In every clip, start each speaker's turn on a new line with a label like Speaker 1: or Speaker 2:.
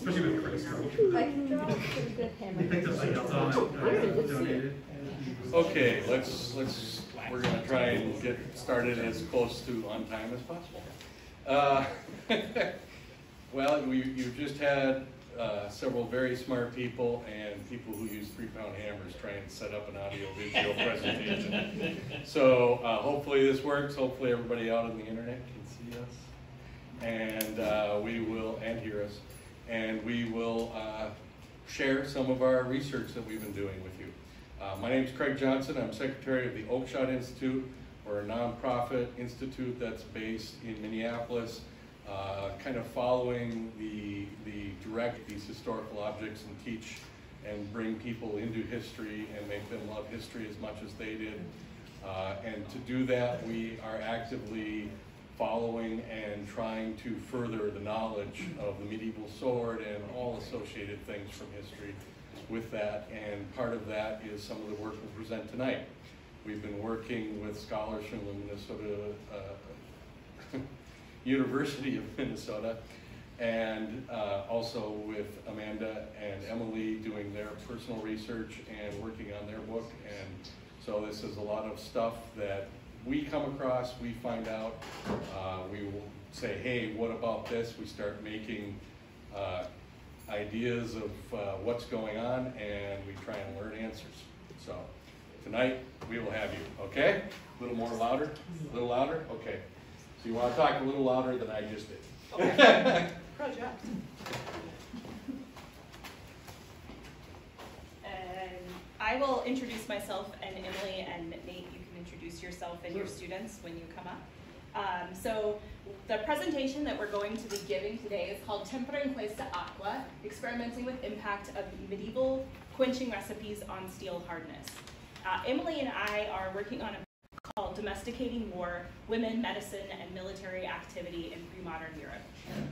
Speaker 1: especially with Chris.
Speaker 2: Like, draw a pretty good.
Speaker 1: He picked up like a ton, uh, donated.
Speaker 3: Okay, let's, let's, we're gonna try and get started as close to on time as possible. Uh, Well, we, you've just had, uh, several very smart people and people who use three-pound hammers try and set up an audio-visual presentation. So, uh, hopefully this works, hopefully everybody out on the internet can see us. And, uh, we will, and hear us, and we will, uh, share some of our research that we've been doing with you. Uh, my name is Craig Johnson. I'm secretary of the Oakeshott Institute. We're a nonprofit institute that's based in Minneapolis, uh, kind of following the, the direct these historical objects and teach and bring people into history and make them love history as much as they did. Uh, and to do that, we are actively following and trying to further the knowledge of the medieval sword and all associated things from history with that. And part of that is some of the work we present tonight. We've been working with scholars from the Minnesota uh, University of Minnesota and uh, also with Amanda and Emily doing their personal research and working on their book. And so this is a lot of stuff that we come across, we find out, uh, we will say, hey, what about this? We start making uh, ideas of uh, what's going on and we try and learn answers. So tonight we will have you, okay? A little more louder? A little louder? Okay. So you want to talk a little louder than I just did.
Speaker 4: Project. And I will introduce myself and Emily and Nate, you can introduce yourself and your students when you come up. Um, so the presentation that we're going to be giving today is called Tempera in Aqua, experimenting with impact of medieval quenching recipes on steel hardness. Uh, Emily and I are working on a book called Domesticating War, Women, Medicine, and Military Activity in Pre-Modern Europe.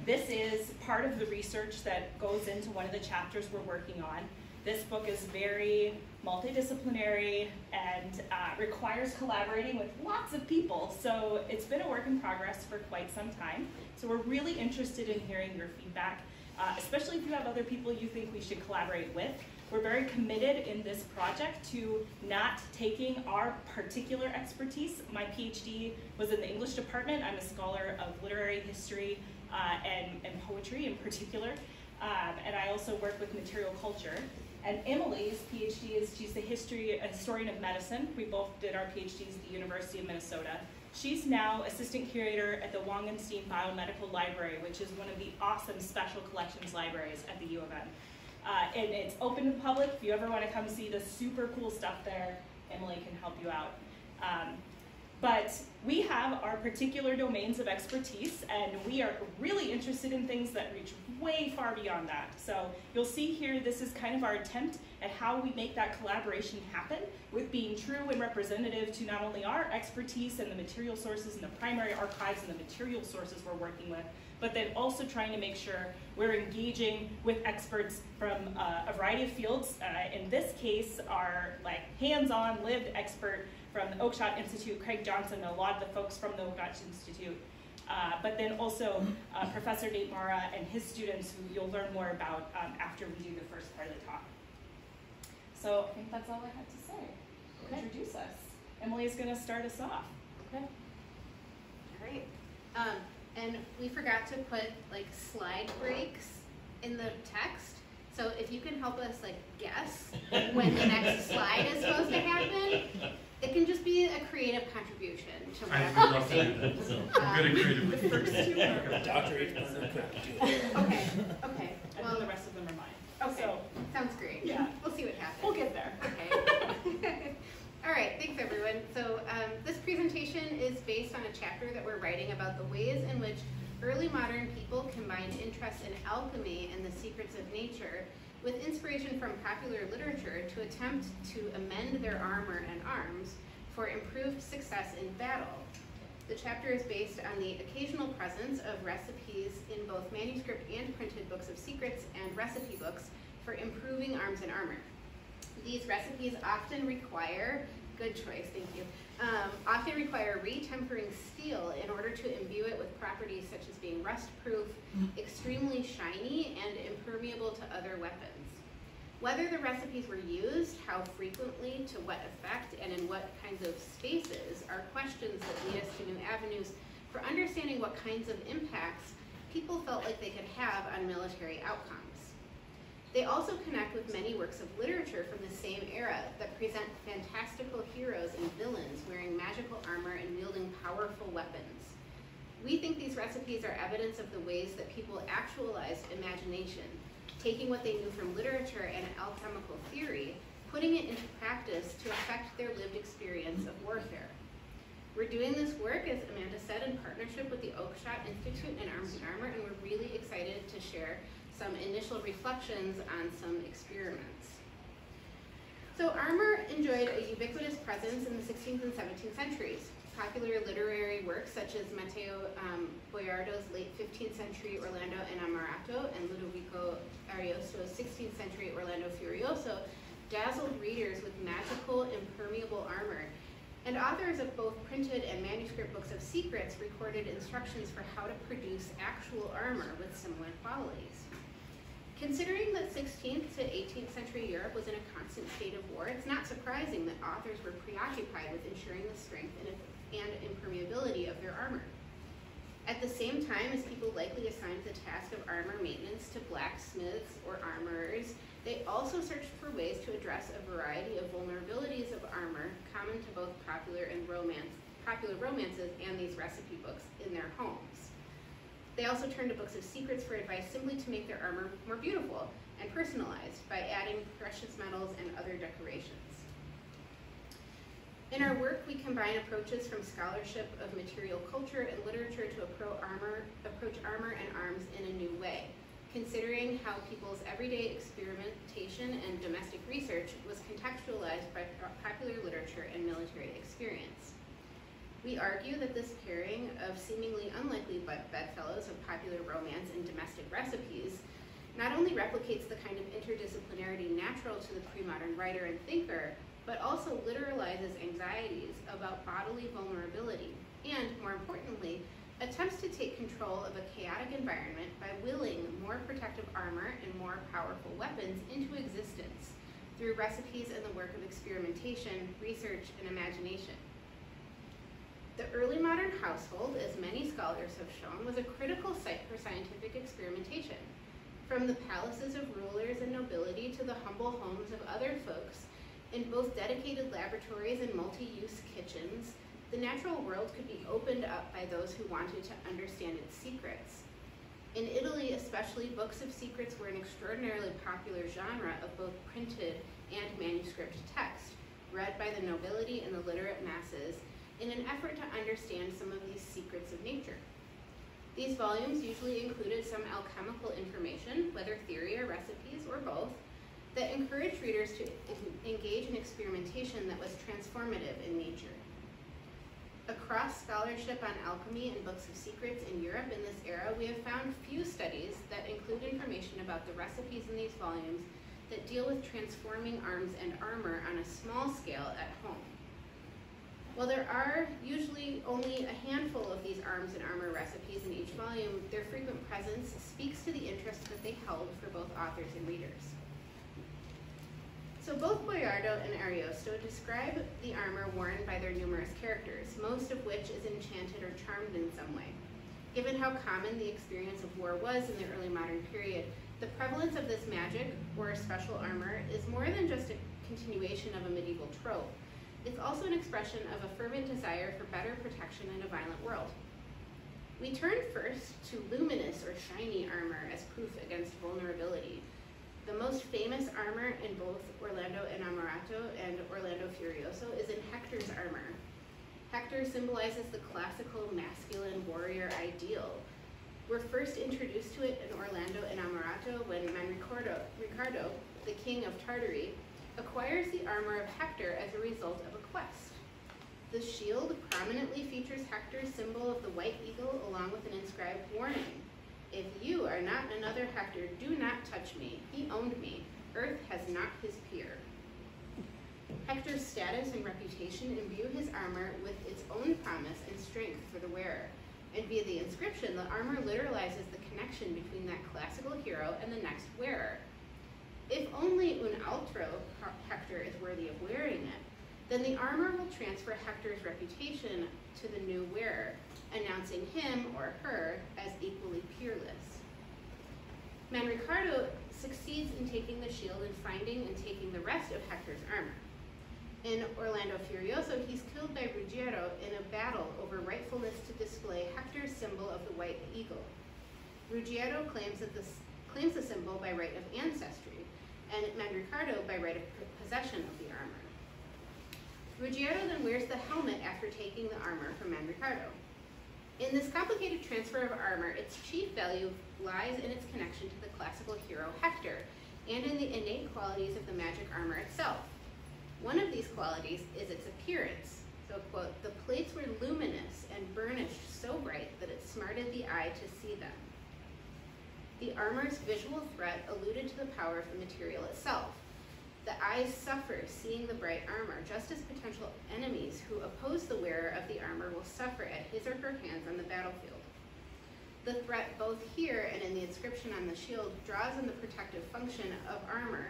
Speaker 4: This is part of the research that goes into one of the chapters we're working on. This book is very multidisciplinary and uh, requires collaborating with lots of people. So it's been a work in progress for quite some time. So we're really interested in hearing your feedback, uh, especially if you have other people you think we should collaborate with. We're very committed in this project to not taking our particular expertise. My PhD was in the English department. I'm a scholar of literary history uh, and, and poetry in particular. Um, and I also work with material culture. And Emily's PhD is she's a history a historian of medicine. We both did our PhDs at the University of Minnesota. She's now assistant curator at the Wangensteen Biomedical Library, which is one of the awesome special collections libraries at the U of M. Uh, and it's open to the public. If you ever want to come see the super cool stuff there, Emily can help you out. Um, but we have our particular domains of expertise, and we are really interested in things that reach way far beyond that. So you'll see here, this is kind of our attempt at how we make that collaboration happen with being true and representative to not only our expertise and the material sources and the primary archives and the material sources we're working with, but then also trying to make sure we're engaging with experts from uh, a variety of fields. Uh, in this case, our like hands-on lived expert from the Oakeshott Institute, Craig Johnson, and a lot of the folks from the Oakeshott Institute. Uh, but then also uh, Professor Nate Mara and his students who you'll learn more about um, after we do the first part of the talk. So I think that's all I have to say.
Speaker 5: Okay.
Speaker 4: Introduce us. Emily is going to start us off. Okay.
Speaker 5: Right. Um, and we forgot to put like slide breaks in the text. So if you can help us like guess when the next slide is supposed to happen, it can just be a creative contribution to
Speaker 1: I
Speaker 5: whatever
Speaker 1: would love to do that, so I'm good at creative.
Speaker 4: The first two are
Speaker 6: Dr. H. Burner could do it.
Speaker 5: Okay, okay.
Speaker 4: and then the
Speaker 5: Well,
Speaker 4: rest of them are mine.
Speaker 5: okay.
Speaker 4: So
Speaker 5: Sounds great.
Speaker 4: Yeah.
Speaker 5: We'll see what happens.
Speaker 4: we'll get there.
Speaker 5: Okay. All right, thanks everyone. So um, this presentation is based on a chapter that we're writing about the ways in which early modern people combined interest in alchemy and the secrets of nature with inspiration from popular literature to attempt to amend their armor and arms for improved success in battle. The chapter is based on the occasional presence of recipes in both manuscript and printed books of secrets and recipe books for improving arms and armor. These recipes often require, good choice, thank you, um, often require retempering steel in order to imbue it with properties such as being rust proof, extremely shiny, and impermeable to other weapons. Whether the recipes were used, how frequently, to what effect, and in what kinds of spaces are questions that lead us to new avenues for understanding what kinds of impacts people felt like they could have on military outcomes. They also connect with many works of literature from the same era that present fantastical heroes and villains wearing magical armor and wielding powerful weapons. We think these recipes are evidence of the ways that people actualized imagination, taking what they knew from literature and alchemical theory, putting it into practice to affect their lived experience of warfare. We're doing this work, as Amanda said, in partnership with the Oakeshott Institute and Arms and Armor, and we're really excited to share some initial reflections on some experiments. So armor enjoyed a ubiquitous presence in the 16th and 17th centuries. Popular literary works such as Matteo um, Boiardo's late 15th century Orlando Innamorato and Ludovico Ariosto's 16th century Orlando Furioso dazzled readers with magical, impermeable armor and authors of both printed and manuscript books of secrets recorded instructions for how to produce actual armor with similar qualities. Considering that 16th to 18th century Europe was in a constant state of war, it's not surprising that authors were preoccupied with ensuring the strength and, impermeability of their armor. At the same time as people likely assigned the task of armor maintenance to blacksmiths or armorers, they also searched for ways to address a variety of vulnerabilities of armor common to both popular and romance, popular romances and these recipe books in their homes. They also turned to books of secrets for advice simply to make their armor more beautiful and personalized by adding precious metals and other decorations. In our work, we combine approaches from scholarship of material culture and literature to armor, approach armor and arms in a new way considering how people's everyday experimentation and domestic research was contextualized by popular literature and military experience. We argue that this pairing of seemingly unlikely bedfellows of popular romance and domestic recipes not only replicates the kind of interdisciplinarity natural to the pre-modern writer and thinker, but also literalizes anxieties about bodily vulnerability, and more importantly, attempts to take control of a chaotic environment by willing more protective armor and more powerful weapons into existence through recipes and the work of experimentation, research, and imagination. The early modern household, as many scholars have shown, was a critical site for scientific experimentation. From the palaces of rulers and nobility to the humble homes of other folks, in both dedicated laboratories and multi-use kitchens, the natural world could be opened up by those who wanted to understand its secrets. In Italy, especially, books of secrets were an extraordinarily popular genre of both printed and manuscript text, read by the nobility and the literate masses in an effort to understand some of these secrets of nature. These volumes usually included some alchemical information, whether theory or recipes or both, that encouraged readers to engage in experimentation that was transformative in nature. Across scholarship on alchemy and books of secrets in Europe in this era, we have found few studies that include information about the recipes in these volumes that deal with transforming arms and armor on a small scale at home. While there are usually only a handful of these arms and armor recipes in each volume, their frequent presence speaks to the interest that they held for both authors and readers. So both Boiardo and Ariosto describe the armor worn by their numerous characters, most of which is enchanted or charmed in some way. Given how common the experience of war was in the early modern period, the prevalence of this magic, or special armor, is more than just a continuation of a medieval trope. It's also an expression of a fervent desire for better protection in a violent world. We turn first to luminous or shiny armor as proof against vulnerability, the most famous armor in both Orlando Innamorato and Orlando Furioso is in Hector's armor. Hector symbolizes the classical masculine warrior ideal. We're first introduced to it in Orlando Innamorato when Mandricardo, Ricardo, the king of Tartary, acquires the armor of Hector as a result of The shield prominently features Hector's symbol of the white eagle along with an inscribed warning, if you are not another Hector, do not touch me. He owned me. Earth has not his peer. Hector's status and reputation imbue his armor with its own promise and strength for the wearer. And via the inscription, the armor literalizes the connection between that classical hero and the next wearer. If only un altro Hector is worthy of wearing it, then the armor will transfer Hector's reputation to the new wearer, announcing him or her as equally peerless. Mandricardo succeeds in taking the shield and finding and taking the rest of Hector's armor. In Orlando Furioso, he's killed by Ruggiero in a battle over rightfulness to display Hector's symbol of the white eagle. Ruggiero claims that this claims the symbol by right of ancestry, and Mandricardo by right of possession of the armor. Ruggiero then wears the helmet after taking the armor from Mandricardo. In this complicated transfer of armor, its chief value lies in its connection to the classical hero Hector, and in the innate qualities of the magic armor itself. One of these qualities is its appearance. So, quote, the plates were luminous and burnished so bright that it smarted the eye to see them. The armor's visual threat alluded to the power of the material itself. The eyes suffer seeing the bright armor, just as potential enemies who oppose the wearer of the armor will suffer at his or her hands on the battlefield. The threat both here and in the inscription on the shield draws on the protective function of armor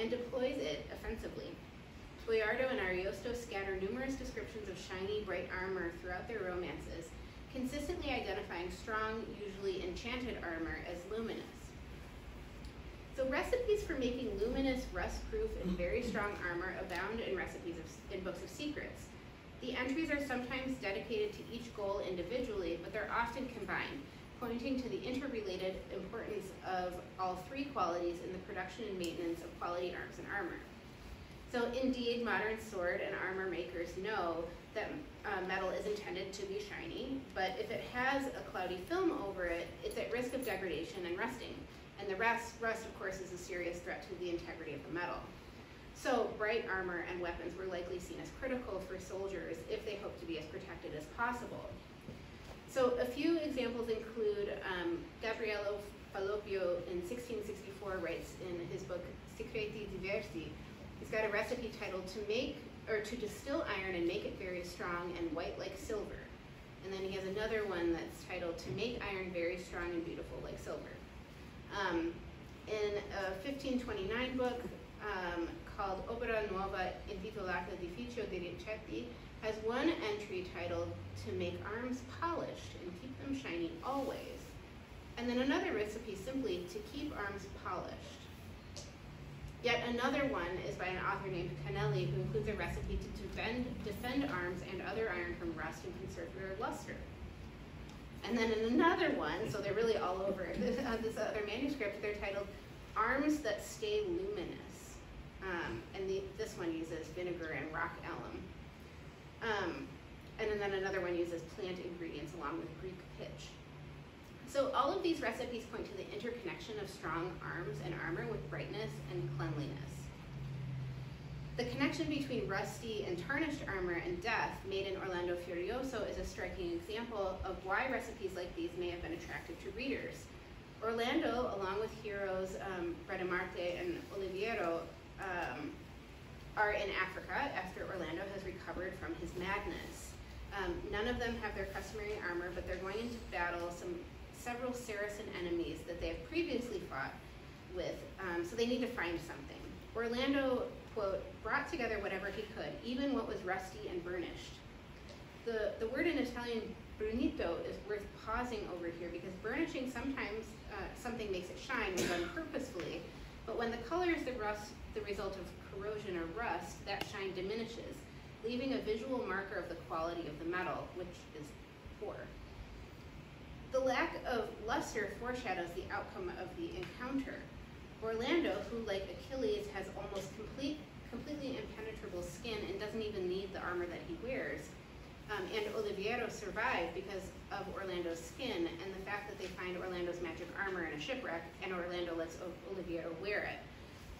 Speaker 5: and deploys it offensively. Boiardo and Ariosto scatter numerous descriptions of shiny, bright armor throughout their romances, consistently identifying strong, usually enchanted armor as luminous. So recipes for making luminous, rust-proof, and very strong armor abound in recipes of, in books of secrets. The entries are sometimes dedicated to each goal individually, but they're often combined, pointing to the interrelated importance of all three qualities in the production and maintenance of quality arms and armor. So indeed, modern sword and armor makers know that uh, metal is intended to be shiny, but if it has a cloudy film over it, it's at risk of degradation and rusting. And the rust, rust, of course, is a serious threat to the integrity of the metal. So bright armor and weapons were likely seen as critical for soldiers if they hoped to be as protected as possible. So a few examples include um, Gabriello Falloppio in 1664 writes in his book Secreti Diversi, he's got a recipe titled to make or to distill iron and make it very strong and white like silver. And then he has another one that's titled to make iron very strong and beautiful like silver. Um, in a 1529 book um, called Opera Nuova intitolata Edificio di Ricetti, has one entry titled to make arms polished and keep them shiny always. And then another recipe simply to keep arms polished. Yet another one is by an author named Canelli who includes a recipe to defend, defend arms and other iron from rust and conserve their luster. And then in another one, so they're really all over this, uh, this other manuscript, they're titled Arms That Stay Luminous. Um, and the, this one uses vinegar and rock alum. Um, and then another one uses plant ingredients along with Greek pitch. So all of these recipes point to the interconnection of strong arms and armor with brightness and cleanliness. The connection between rusty and tarnished armor and death made in Orlando Furioso is a striking example of why recipes like these may have been attractive to readers. Orlando, along with heroes um, Brandimarte and Oliviero, um, are in Africa after Orlando has recovered from his madness. Um, none of them have their customary armor, but they're going into battle some several Saracen enemies that they have previously fought with, um, so they need to find something. Orlando quote, brought together whatever he could, even what was rusty and burnished. The, the word in Italian, brunito, is worth pausing over here because burnishing sometimes uh, something makes it shine when done purposefully, but when the color is the, rust, the result of corrosion or rust, that shine diminishes, leaving a visual marker of the quality of the metal, which is poor. The lack of luster foreshadows the outcome of the encounter. Orlando, who like Achilles has almost complete, completely impenetrable skin and doesn't even need the armor that he wears, um, and Oliviero survive because of Orlando's skin and the fact that they find Orlando's magic armor in a shipwreck and Orlando lets o- Oliviero wear it.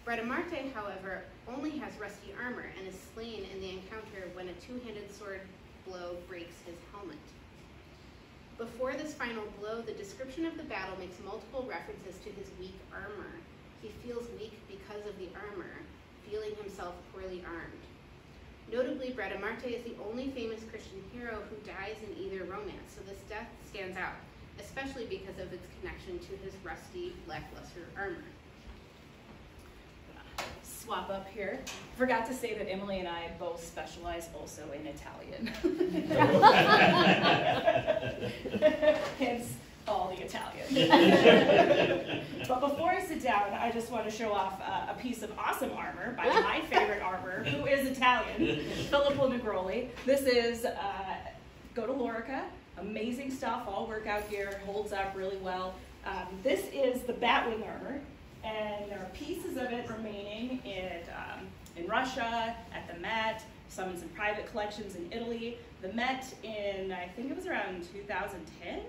Speaker 5: Brandimarte, however, only has rusty armor and is slain in the encounter when a two-handed sword blow breaks his helmet. Before this final blow, the description of the battle makes multiple references to his weak armor. He feels weak because of the armor, feeling himself poorly armed. Notably, Brandimarte is the only famous Christian hero who dies in either romance, so this death stands out, especially because of its connection to his rusty, lackluster armor.
Speaker 4: Swap up here. Forgot to say that Emily and I both specialize also in Italian. Hence, all the Italian. but before I sit down, I just want to show off uh, a piece of awesome armor by my favorite armor, who is Italian, Filippo Negroli. This is uh, go to Lorica. Amazing stuff, all workout gear, holds up really well. Um, this is the Batwing armor, and there are pieces of it remaining in, um, in Russia, at the Met, some in some private collections in Italy. The Met in, I think it was around 2010,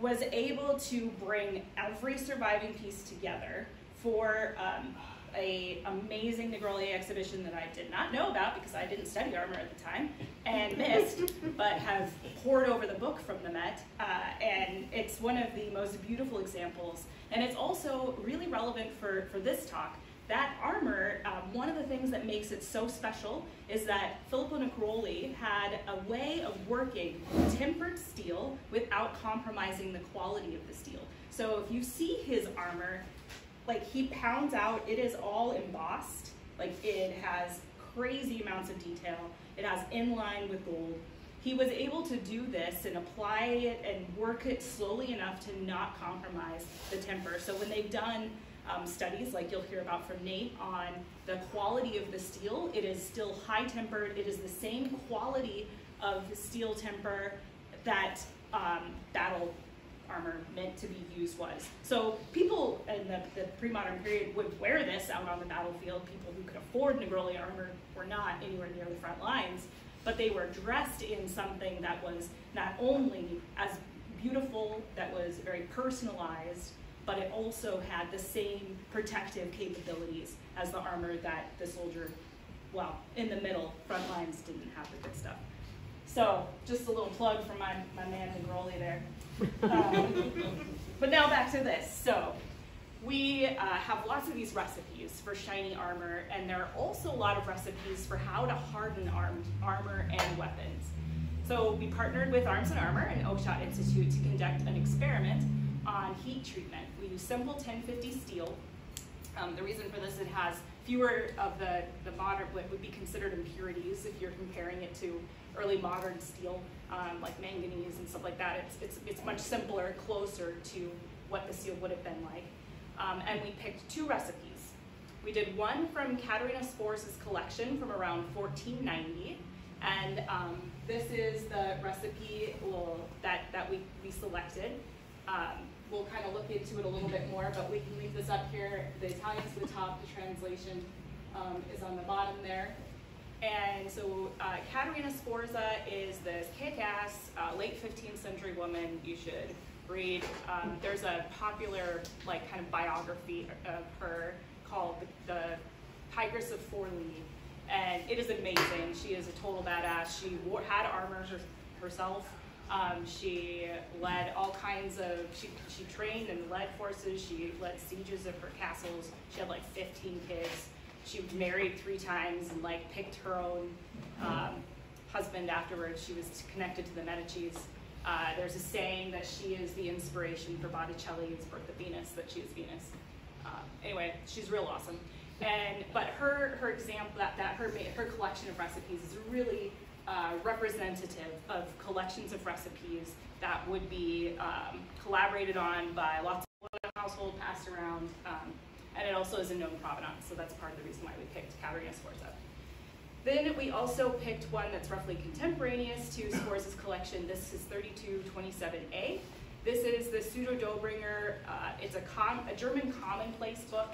Speaker 4: was able to bring every surviving piece together for um, a amazing Negroli exhibition that I did not know about because I didn't study armor at the time and missed, but have poured over the book from the Met. Uh, and it's one of the most beautiful examples. And it's also really relevant for, for this talk. That armor, um, one of the things that makes it so special is that Filippo Negroli had a way of working tempered steel without compromising the quality of the steel. So if you see his armor, like he pounds out, it is all embossed. Like it has crazy amounts of detail. It has inline with gold. He was able to do this and apply it and work it slowly enough to not compromise the temper. So when they've done um, studies, like you'll hear about from Nate, on the quality of the steel, it is still high tempered. It is the same quality of steel temper that um, battle armor meant to be used was. So people in the, the pre-modern period would wear this out on the battlefield. People who could afford Negroli armor were not anywhere near the front lines, but they were dressed in something that was not only as beautiful, that was very personalized, but it also had the same protective capabilities as the armor that the soldier, well, in the middle, front lines didn't have the good stuff. So just a little plug for my, my man Negroli there. Um, but now back to this. So we uh, have lots of these recipes for shiny armor, and there are also a lot of recipes for how to harden arm, armor and weapons. So we partnered with Arms and Armor and Oakeshott Institute to conduct an experiment on heat treatment. We use simple 1050 steel. Um, the reason for this, it has fewer of the, the modern, what would be considered impurities if you're comparing it to early modern steel, um, like manganese and stuff like that. It's, it's, it's much simpler, closer to what the steel would have been like. Um, and we picked two recipes. We did one from Caterina Sforza's collection from around 1490, and um, this is the recipe well, that, that we, we selected. Um, we'll kind of look into it a little bit more, but we can leave this up here. The Italian's at the top, the translation um, is on the bottom there. And so uh, Caterina Sforza is this kick-ass uh, late 15th century woman you should read. Um, there's a popular like kind of biography of her called The, the Tigress of Forli, and it is amazing. She is a total badass. She wore, had armor her, herself. Um, she led all kinds of, she, she trained and led forces. She led sieges of her castles. She had like 15 kids. She was married three times and like picked her own um, husband afterwards. She was connected to the Medicis. Uh, there's a saying that she is the inspiration for Botticelli's Birth of Venus, that she is Venus. Uh, anyway, she's real awesome. And but her her example that, that her her collection of recipes is really uh, representative of collections of recipes that would be um, collaborated on by lots of household passed around. Um, and it also is a known provenance, so that's part of the reason why we picked Caterina Sforza. Then we also picked one that's roughly contemporaneous to Sforza's collection. This is 3227A. This is the Pseudo Dobringer. Uh, it's a, a German commonplace book,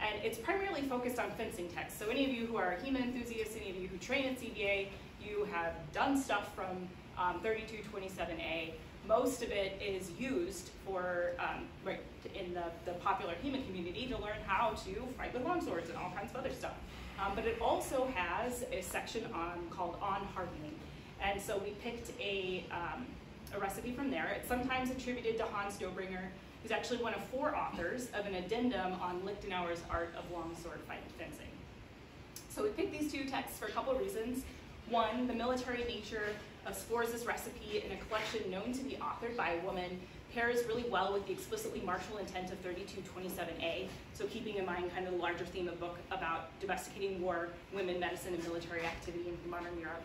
Speaker 4: and it's primarily focused on fencing texts. So any of you who are HEMA enthusiasts, any of you who train at CBA, you have done stuff from um, 3227A. Most of it is used for, um, right, in the, the popular HEMA community to learn how to fight with longswords and all kinds of other stuff. Um, but it also has a section on called On Hardening. And so we picked a, um, a recipe from there. It's sometimes attributed to Hans Dobringer, who's actually one of four authors of an addendum on Lichtenauer's Art of Longsword Fight Fencing. So we picked these two texts for a couple of reasons. One, the military nature of Sforza's recipe in a collection known to be authored by a woman pairs really well with the explicitly martial intent of 3227A. So keeping in mind kind of the larger theme of the book about domesticating war, women, medicine, and military activity in modern Europe.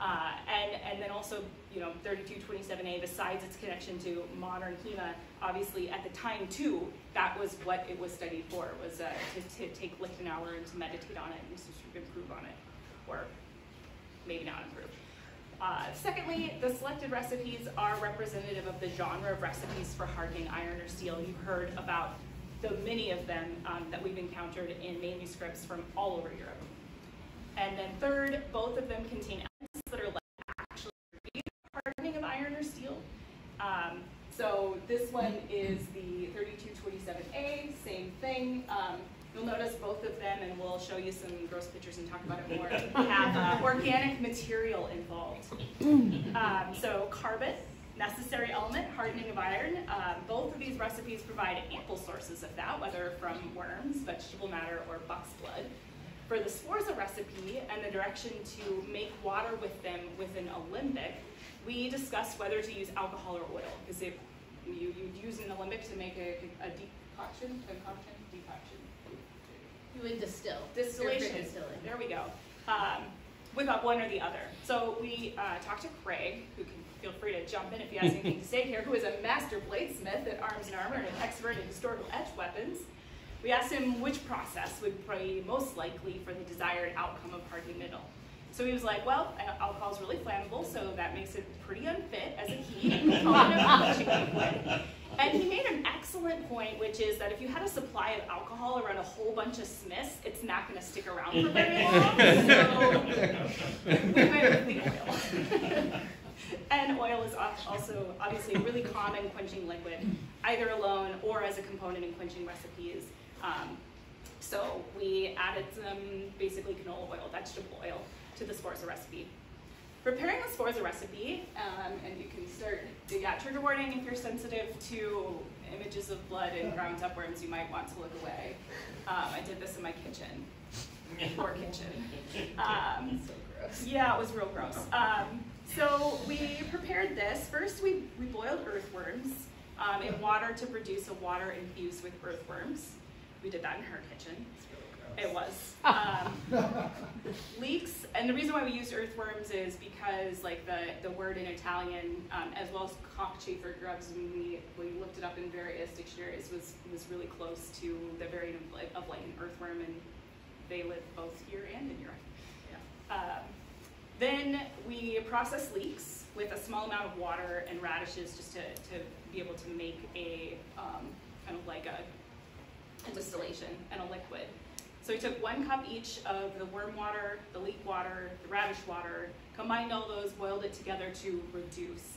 Speaker 4: Uh, and, and then also, you know, 3227A, besides its connection to modern HEMA, obviously at the time too, that was what it was studied for, was uh, to, to take Lichtenauer and to meditate on it and to improve on it, or maybe not improve. Uh, secondly, the selected recipes are representative of the genre of recipes for hardening iron or steel. You've heard about the many of them um, that we've encountered in manuscripts from all over Europe. And then third, both of them contain elements that are like actually hardening of iron or steel. Um, so this one is the 3227A, same thing. Um, you'll notice both of them, and we'll show you some gross pictures and talk about it more, have uh, organic material involved. Um, so carbon, necessary element, hardening of iron. Um, both of these recipes provide ample sources of that, whether from worms, vegetable matter, or buck's blood. For the Sforza recipe and the direction to make water with them with an alembic, we discussed whether to use alcohol or oil, because if you, you'd use an alembic to make a, a decoction, concoction,
Speaker 5: would distill.
Speaker 4: distillation.
Speaker 5: Distilling.
Speaker 4: There we go. Um, without one or the other. So we uh, talked to Craig, who can feel free to jump in if he has anything to say here, who is a master bladesmith at Arms and Armor and an expert in historical etch weapons. We asked him which process would be most likely for the desired outcome of hardening metal. So he was like, well, alcohol is really flammable, so that makes it pretty unfit as a heat. And he made an excellent point, which is that if you had a supply of alcohol around a whole bunch of Smiths, it's not going to stick around for very long. So we went with the oil. and oil is also obviously a really common quenching liquid, either alone or as a component in quenching recipes. Um, so we added some basically canola oil, vegetable oil, to the Sforza recipe. Preparing the Sforza recipe, um, and you can start, yeah, trigger warning if you're sensitive to images of blood and ground up worms, you might want to look away. Um, I did this in my kitchen, poor kitchen. Um,
Speaker 5: So gross.
Speaker 4: yeah, it was real gross. Um, so we prepared this. First, we, we boiled earthworms um, in water to produce a water infused with earthworms. We did that in her kitchen. It was. Um, leeks, and the reason why we used earthworms is because, like the, the word in Italian, um, as well as cockchafer grubs, when we, we looked it up in various dictionaries, was was really close to the variant of, like- of like an earthworm, and they live both here and in Europe. Um, then we process leeks with a small amount of water and radishes just to, to be able to make a um, kind of like a, a distillation and a liquid. So we took one cup each of the worm water, the leek water, the radish water, combined all those, boiled it together to reduce.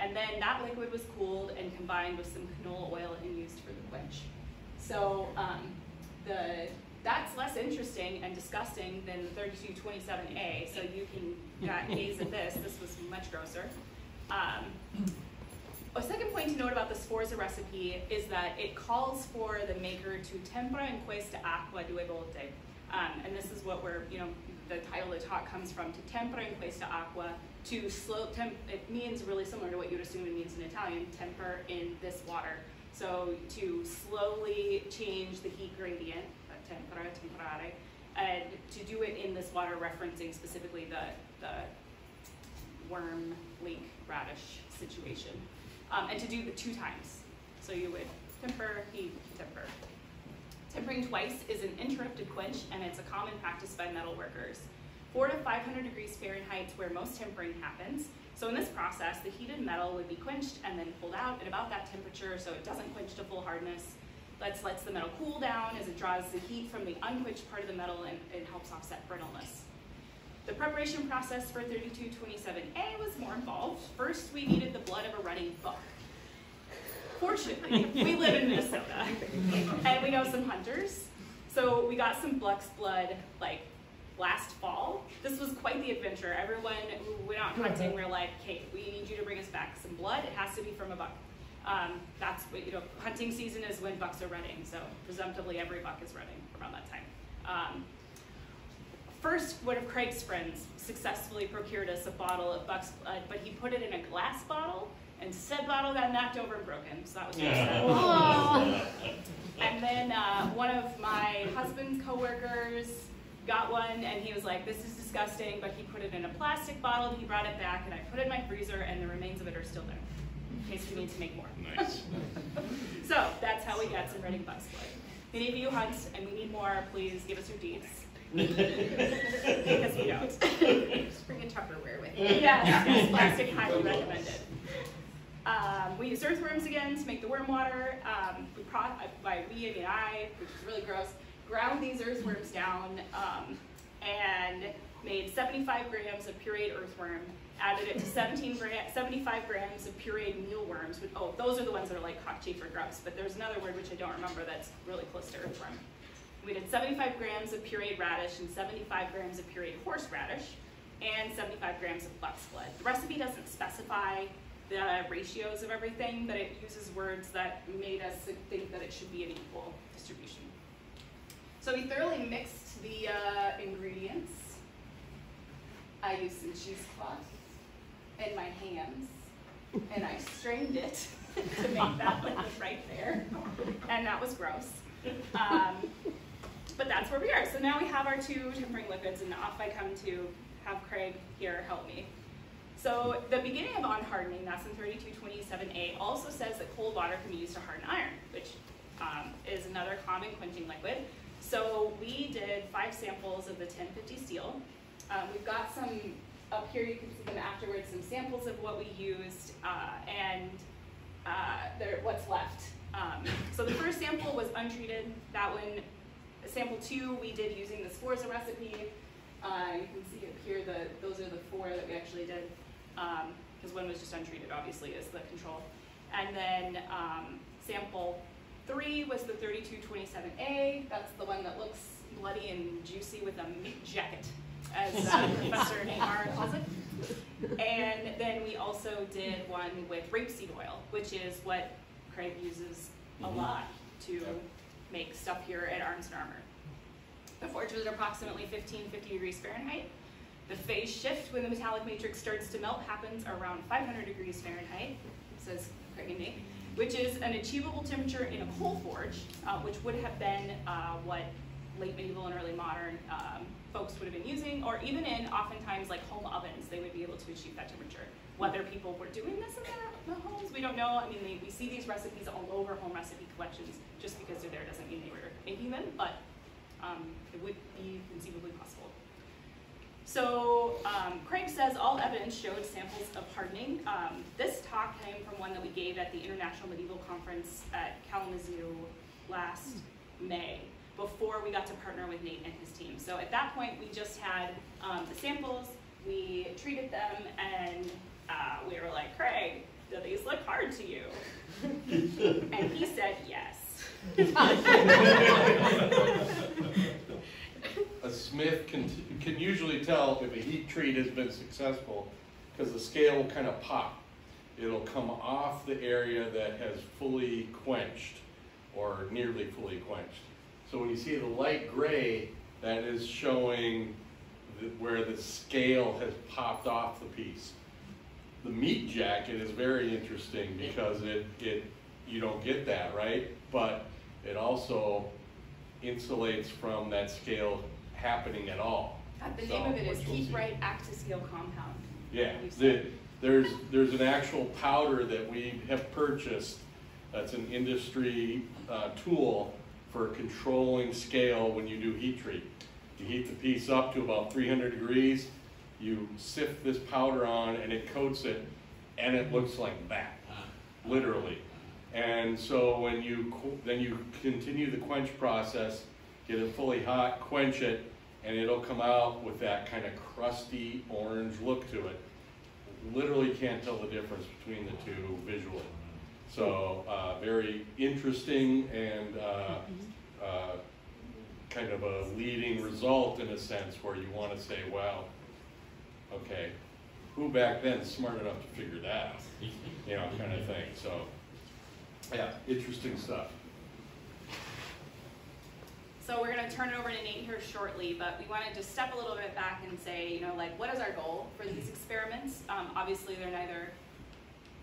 Speaker 4: And then that liquid was cooled and combined with some canola oil and used for the quench. So um, the that's less interesting and disgusting than the 3227A. So you can gaze at this. This was much grosser. Um, a second point to note about the Sforza recipe is that it calls for the maker to tempera in questa acqua due volte. Um, and this is what we're, you know, the title of the talk comes from, to tempera in questa acqua, to slow, temp, it means really similar to what you'd assume it means in Italian, temper in this water. So to slowly change the heat gradient, tempera, temperare, and to do it in this water referencing specifically the, the worm, leek, radish situation. Um, and to do the two times. So you would temper, heat, temper. Tempering twice is an interrupted quench, and it's a common practice by metal workers. Four to 500 degrees Fahrenheit is where most tempering happens. So in this process, the heated metal would be quenched and then pulled out at about that temperature, so it doesn't quench to full hardness. Let's lets the metal cool down as it draws the heat from the unquenched part of the metal and it helps offset brittleness. The preparation process for 3227A was more involved. First, we needed the blood of a running buck. Fortunately, we live in Minnesota, and we know some hunters. So we got some buck's blood like last fall. This was quite the adventure. Everyone who went out hunting, we are like, Kate, we need you to bring us back some blood. It has to be from a buck. Um, that's what, you know, hunting season is when bucks are running, so presumptively every buck is running around that time. Um, first one of Craig's friends successfully procured us a bottle of Buck's Blood, but he put it in a glass bottle, and said bottle got knocked over and broken, so that was sad.
Speaker 5: Oh.
Speaker 4: And then uh, one of my husband's coworkers got one, and he was like, "This is disgusting," but he put it in a plastic bottle. And He brought it back, and I put it in my freezer, and the remains of it are still there, in case we need to make more.
Speaker 3: Nice.
Speaker 4: So that's how we got some Reading Bucks Blood. If any of you hunt and we need more, please give us your deeds. Because we don't.
Speaker 5: Just bring a Tupperware with you.
Speaker 4: Yes, yes, plastic highly recommended. Um, we use earthworms again to make the worm water. Um, we pro- by we, I mean I, which is really gross, ground these earthworms down um, and made 75 grams of pureed earthworm, added it to 17 gra- 75 grams of pureed mealworms. Which, oh, those are the ones that are like cockchafer grubs, but there's another word which I don't remember that's really close to earthworm. We did 75 grams of pureed radish and 75 grams of pureed horseradish and 75 grams of buck's blood. The recipe doesn't specify the ratios of everything, but it uses words that made us think that it should be an equal distribution. So we thoroughly mixed the uh, ingredients. I used some cheesecloth in my hands, and I strained it to make that liquid right there, and that was gross. Um, but that's where we are. So now we have our two tempering liquids, and off I come to have Craig here help me. So the beginning of on hardening, that's in 3227A, also says that cold water can be used to harden iron, which um, is another common quenching liquid. So we did five samples of the 1050 steel. Um, we've got some up here, you can see them afterwards, some samples of what we used uh, and uh, what's left. Um, so the first sample was untreated. That one, sample two, we did using the Sforza recipe. Uh, you can see up here, the, those are the four that we actually did, because one was just untreated, obviously, as the control. And then um, sample three was the 3227A. That's the one that looks bloody and juicy with a meat jacket, as uh, Professor Nate Mara calls it. And then we also did one with rapeseed oil, which is what Craig uses a
Speaker 3: Mhm.
Speaker 4: lot to
Speaker 3: Yep.
Speaker 4: Make stuff here at Arms and Armor. The forge was at approximately 1550 degrees Fahrenheit. The phase shift when the metallic matrix starts to melt happens around 500 degrees Fahrenheit, says Craig and Nate, which is an achievable temperature in a coal forge, uh, which would have been uh, what late medieval and early modern um, folks would have been using, or even in oftentimes like home ovens, they would be able to achieve that temperature. Whether people were doing this in their, their homes, we don't know. I mean, they, we see these recipes all over home recipe collections. Just because they're there doesn't mean they were making them, but um, it would be conceivably possible. So um, Craig says all evidence showed samples of hardening. Um, this talk came from one that we gave at the International Medieval Conference at Kalamazoo last May, before we got to partner with Nate and his team. So at that point, we just had um, the samples, we treated them, and uh, we were like, Craig, do these look hard to you? and he said yes.
Speaker 3: A smith can, can usually tell if a heat treat has been successful because the scale will kind of pop. It'll come off the area that has fully quenched or nearly fully quenched. So when you see the light gray, that is showing the, where the scale has popped off the piece. The meat jacket is very interesting because it, it you don't get that, right? But it also insulates from that scale happening at all.
Speaker 4: The
Speaker 3: So,
Speaker 4: name of it is
Speaker 3: which we'll
Speaker 4: Heat
Speaker 3: see.
Speaker 4: Bright Actiscale Compound.
Speaker 3: Yeah, the, there's, there's an actual powder that we have purchased, that's an industry, uh, tool for controlling scale when you do heat treat. You heat the piece up to about three hundred degrees, you sift this powder on and it coats it, and it looks like that, literally. And so when you, then you continue the quench process, get it fully hot, quench it, and it'll come out with that kind of crusty orange look to it. Literally can't tell the difference between the two visually. So, uh, very interesting and, uh, uh, kind of a leading result in a sense where you want to say, well, okay, who back then smart enough to figure that out? You know, kind of thing, so, yeah, interesting stuff.
Speaker 4: so we're gonna turn it over to Nate here shortly, but we wanted to step a little bit back and say, you know, like, what is our goal for these experiments? Um, obviously, they're neither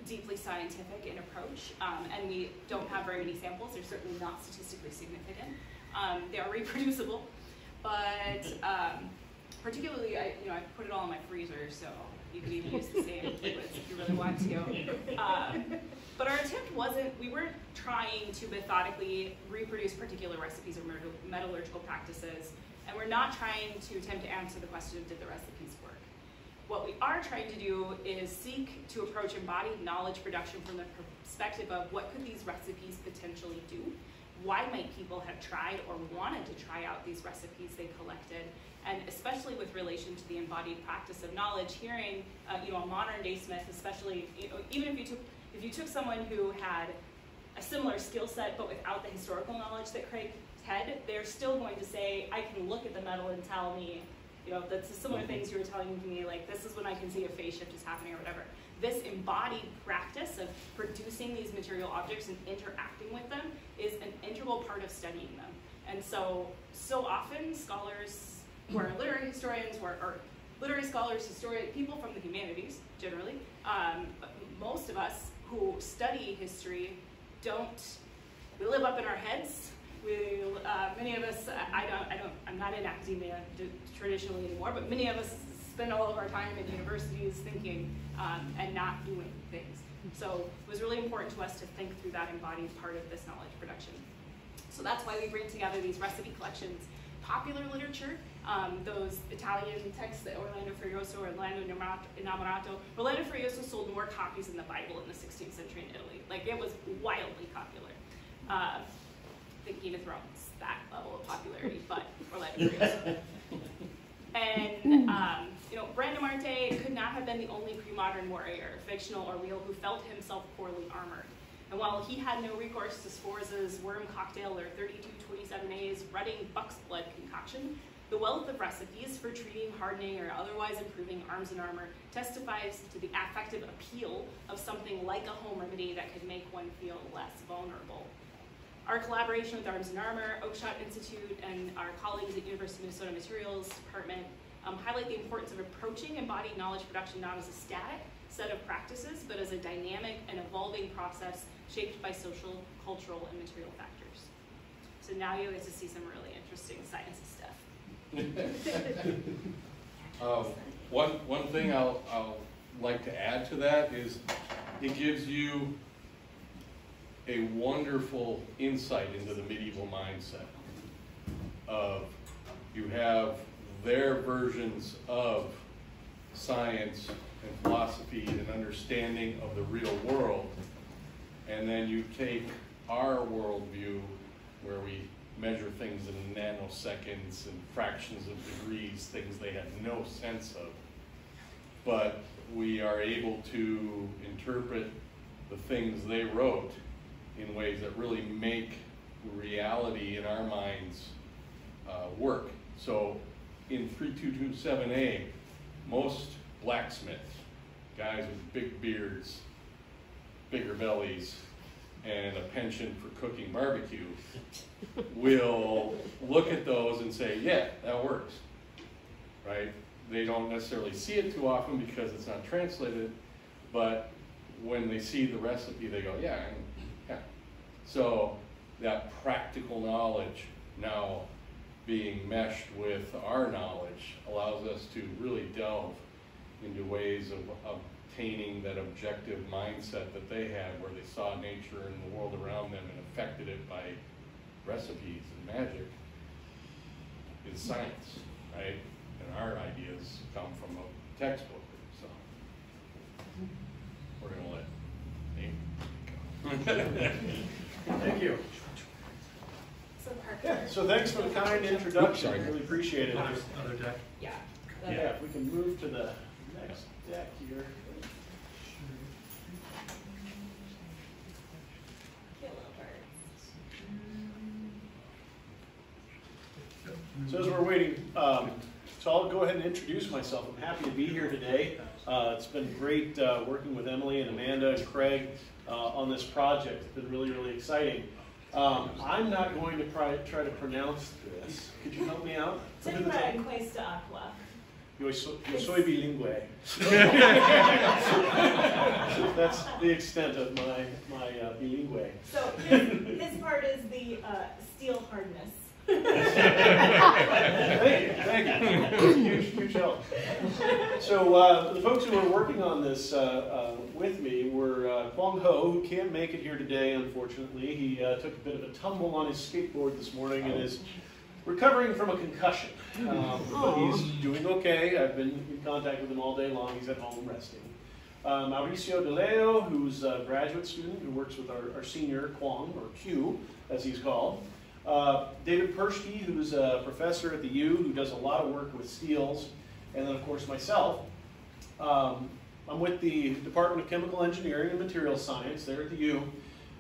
Speaker 4: deeply scientific in approach, um, and we don't have very many samples. They're certainly not statistically significant. Um, they are reproducible, but um, particularly, I, you know, I put it all in my freezer, so you could even use the same liquids if you really want to. Um, but our attempt wasn't, we weren't trying to methodically reproduce particular recipes or metallurgical practices, and we're not trying to attempt to answer the question, did the recipes work? What we are trying to do is seek to approach embodied knowledge production from the perspective of what could these recipes potentially do? Why might people have tried or wanted to try out these recipes they collected? And especially with relation to the embodied practice of knowledge, hearing, uh, you know, a modern day Smith, especially, you know, even if you took, if you took someone who had a similar skill set but without the historical knowledge that Craig had, they're still going to say, I can look at the metal and tell me you know, that's the similar things you were telling me, like this is when I can see a phase shift is happening or whatever. This embodied practice of producing these material objects and interacting with them is an integral part of studying them. And so, so often scholars who are literary historians, who are, or literary scholars, historians, people from the humanities generally, um, most of us who study history don't, we live up in our heads we, uh, many of us, I don't, I don't, I'm not in academia traditionally anymore, but many of us spend all of our time in universities thinking um, and not doing things. So it was really important to us to think through that embodied part of this knowledge production. So that's why we bring together these recipe collections, popular literature, um, those Italian texts that Orlando Furioso or Orlando Innamorato. Orlando Furioso sold more copies than the Bible in the 16th century in Italy. Like it was wildly popular. Uh, think Game of Thrones, that level of popularity, but Orlando Furioso. and, um, you know, Brandimarte could not have been the only pre-modern warrior, fictional or real, who felt himself poorly armored. And while he had no recourse to Sforza's worm cocktail or 3227A's rutting buck's blood concoction, the wealth of recipes for treating, hardening, or otherwise improving arms and armor testifies to the affective appeal of something like a home remedy that could make one feel less vulnerable. Our collaboration with Arms and Armor, Oakeshott Institute, and our colleagues at University of Minnesota Materials Department um, highlight the importance of approaching embodied knowledge production not as a static set of practices, but as a dynamic and evolving process shaped by social, cultural, and material factors. So now you get to see some really interesting science stuff.
Speaker 3: Uh, one, one thing I'll, I'll like to add to that is it gives you a wonderful insight into the medieval mindset of you have their versions of science and philosophy and understanding of the real world, and then you take our worldview where we measure things in nanoseconds and fractions of degrees, things they had no sense of. But we are able to interpret the things they wrote in ways that really make reality in our minds uh, work. So in 3227A, most blacksmiths, guys with big beards, bigger bellies, and a penchant for cooking barbecue, will look at those and say, yeah, that works, right? They don't necessarily see it too often because it's not translated, but when they see the recipe, they go, yeah, so that practical knowledge now being meshed with our knowledge allows us to really delve into ways of obtaining that objective mindset that they had where they saw nature and the world around them and affected it by recipes and magic is science, right? And our ideas come from a textbook, so we're gonna let Nate go.
Speaker 7: Thank you.
Speaker 4: So
Speaker 7: Yeah, so thanks for the kind introduction, I really appreciate it.
Speaker 1: Other, other deck.
Speaker 4: Yeah.
Speaker 7: Yeah, if we can move to the next deck here. So as we're waiting, um, so I'll go ahead and introduce myself. I'm happy to be here today. Uh, it's been great uh, working with Emily and Amanda and Craig uh, on this project. It's been really, really exciting. Um, I'm not going to try, try to pronounce this. Could you help me out?
Speaker 2: Tempra Cuesta Aqua.
Speaker 7: Yo soy, yo soy bilingüe. That's the extent of my, my uh, bilingüe.
Speaker 2: So his, his part is the uh, steel hardness.
Speaker 7: Thank you, thank you. Huge, huge help. So uh, the folks who are working on this uh, uh, with me were uh, Kwong Ho, who can't make it here today, unfortunately. He uh, took a bit of a tumble on his skateboard this morning and is recovering from a concussion. Um, but he's doing okay. I've been in contact with him all day long. He's at home resting. Uh, Mauricio De Leo, who's a graduate student who works with our, our senior Kwong, or Q, as he's called. Uh, David Persky, who's a professor at the U, who does a lot of work with steels. And then, of course, myself. Um, I'm with the Department of Chemical Engineering and Materials Science there at the U.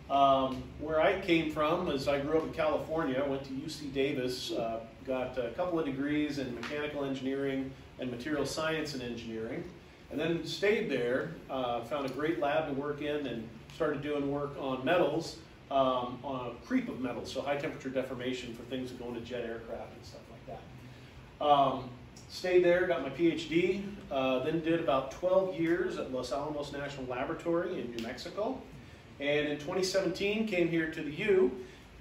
Speaker 7: Um, where I came from is I grew up in California. I went to UC Davis, uh, got a couple of degrees in mechanical engineering and material science and engineering, and then stayed there. Uh, found a great lab to work in and started doing work on metals, um, on a creep of metals, so high temperature deformation for things that go into jet aircraft and stuff like that. Um, stayed there, got my PhD, uh, then did about 12 years at Los Alamos National Laboratory in New Mexico. And in 2017, came here to the U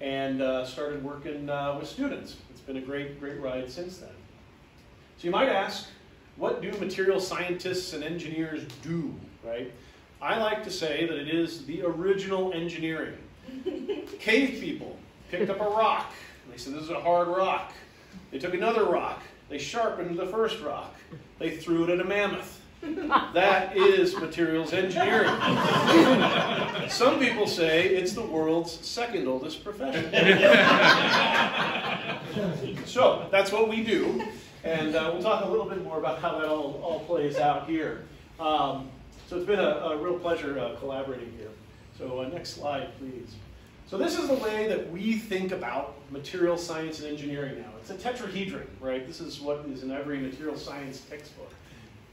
Speaker 7: and uh, started working uh, with students. It's been a great, great ride since then. So you might ask, what do material scientists and engineers do, right? I like to say that it is the original engineering. Cave people picked up a rock, they said, this is a hard rock. They took another rock, they sharpened the first rock, they threw it at a mammoth. That is materials engineering. Some people say it's the world's second oldest profession. so that's what we do, and uh, we'll talk a little bit more about how that all, all plays out here. Um, so it's been a, a real pleasure uh, collaborating here. So uh, next slide, please. So this is the way that we think about material science and engineering now. It's a tetrahedron, right? This is what is in every material science textbook.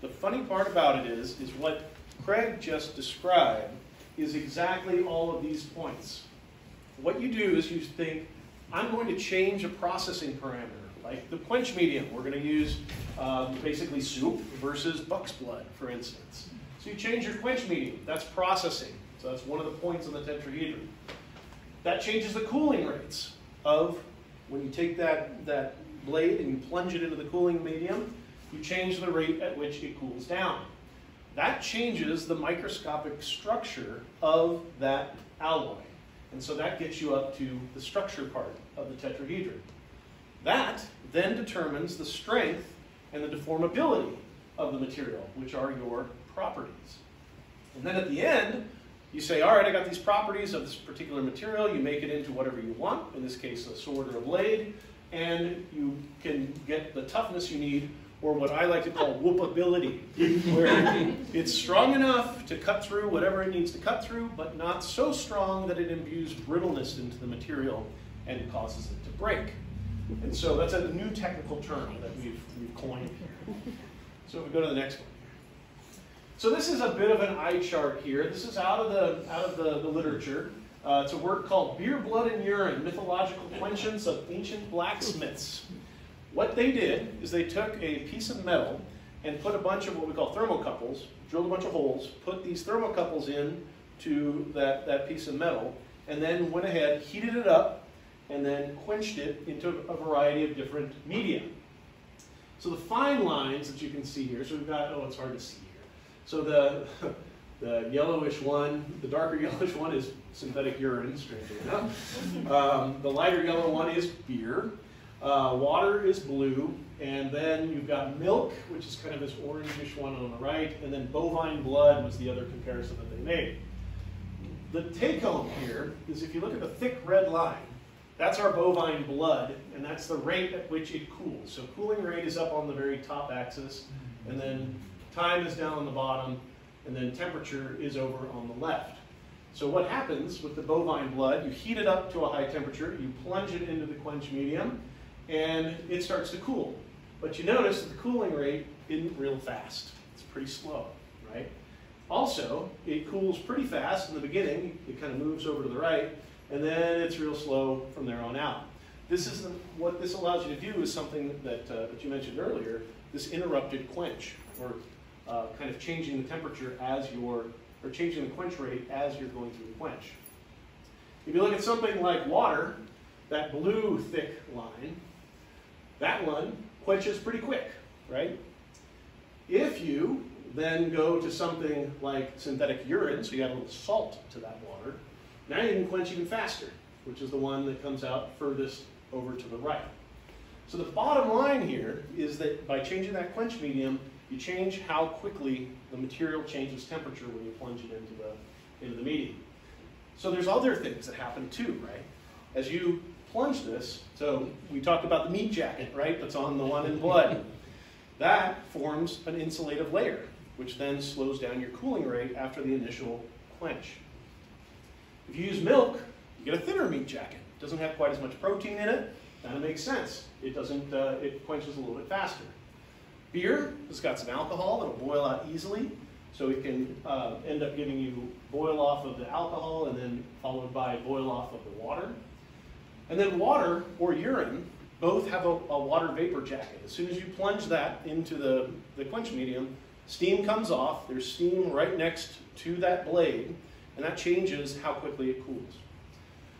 Speaker 7: The funny part about it is, is what Craig just described is exactly all of these points. What you do is you think, I'm going to change a processing parameter, like the quench medium. We're going to use um, basically soup versus buck's blood, for instance. So you change your quench medium. That's processing. So that's one of the points on the tetrahedron. That changes the cooling rates of when you take that, that blade and you plunge it into the cooling medium, you change the rate at which it cools down. That changes the microscopic structure of that alloy. And so that gets you up to the structure part of the tetrahedron. That then determines the strength and the deformability of the material, which are your properties. And then at the end, you say, all right, I got these properties of this particular material. You make it into whatever you want, in this case, a sword or a blade, and you can get the toughness you need, or what I like to call whoopability, where it's strong enough to cut through whatever it needs to cut through, but not so strong that it imbues brittleness into the material and causes it to break. And so that's a new technical term that we've, we've coined here. So if we go to the next one. So this is a bit of an eye chart here. This is out of the, out of the, the literature. Uh, it's a work called Beer, Blood, and Urine, Mythological Quenchants of Ancient Blacksmiths. What they did is they took a piece of metal and put a bunch of what we call thermocouples, drilled a bunch of holes, put these thermocouples in to that, that piece of metal, and then went ahead, heated it up, and then quenched it into a variety of different media. So the fine lines that you can see here, so we've got, oh, it's hard to see. So the, the yellowish one, the darker yellowish one is synthetic urine, strangely enough. Um, the lighter yellow one is beer. Uh, water is blue. And then you've got milk, which is kind of this orangish one on the right. And then bovine blood was the other comparison that they made. The take home here is if you look at the thick red line, that's our bovine blood, and that's the rate at which it cools. So cooling rate is up on the very top axis, and then time is down on the bottom, and then temperature is over on the left. So what happens with the bovine blood, you heat it up to a high temperature, you plunge it into the quench medium, and it starts to cool. But you notice that the cooling rate isn't real fast. It's pretty slow, right? Also, it cools pretty fast in the beginning. It kind of moves over to the right, and then it's real slow from there on out. This is the, what this allows you to do is something that, uh, that you mentioned earlier, this interrupted quench, or uh, kind of changing the temperature as you're, or changing the quench rate as you're going through the quench. If you look at something like water, that blue thick line, that one quenches pretty quick, right? If you then go to something like synthetic urine, so you add a little salt to that water, now you can quench even faster, which is the one that comes out furthest over to the right. So the bottom line here is that by changing that quench medium, you change how quickly the material changes temperature when you plunge it into the, into the medium. So there's other things that happen too, right? As you plunge this, so we talked about the meat jacket, right, that's on the one in blood. That forms an insulative layer, which then slows down your cooling rate after the initial quench. If you use milk, you get a thinner meat jacket. It doesn't have quite as much protein in it, That makes sense. It doesn't, uh, it quenches a little bit faster. Beer has got some alcohol that'll boil out easily, so it can uh, end up giving you boil off of the alcohol and then followed by boil off of the water. And then water or urine both have a, a, water vapor jacket. As soon as you plunge that into the, the quench medium, steam comes off. There's steam right next to that blade, and that changes how quickly it cools.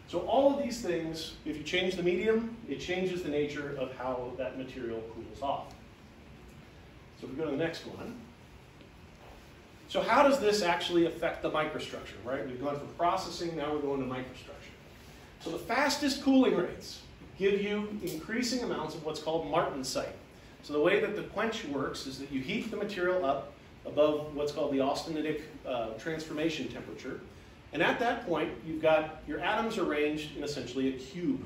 Speaker 7: So all of these things, if you change the medium, it changes the nature of how that material cools off. So we go to the next one. So how does this actually affect the microstructure, right? We've gone from processing, now we're going to microstructure. So the fastest cooling rates give you increasing amounts of what's called martensite. So the way that the quench works is that you heat the material up above what's called the austenitic uh, transformation temperature. And at that point, you've got your atoms arranged in essentially a cube.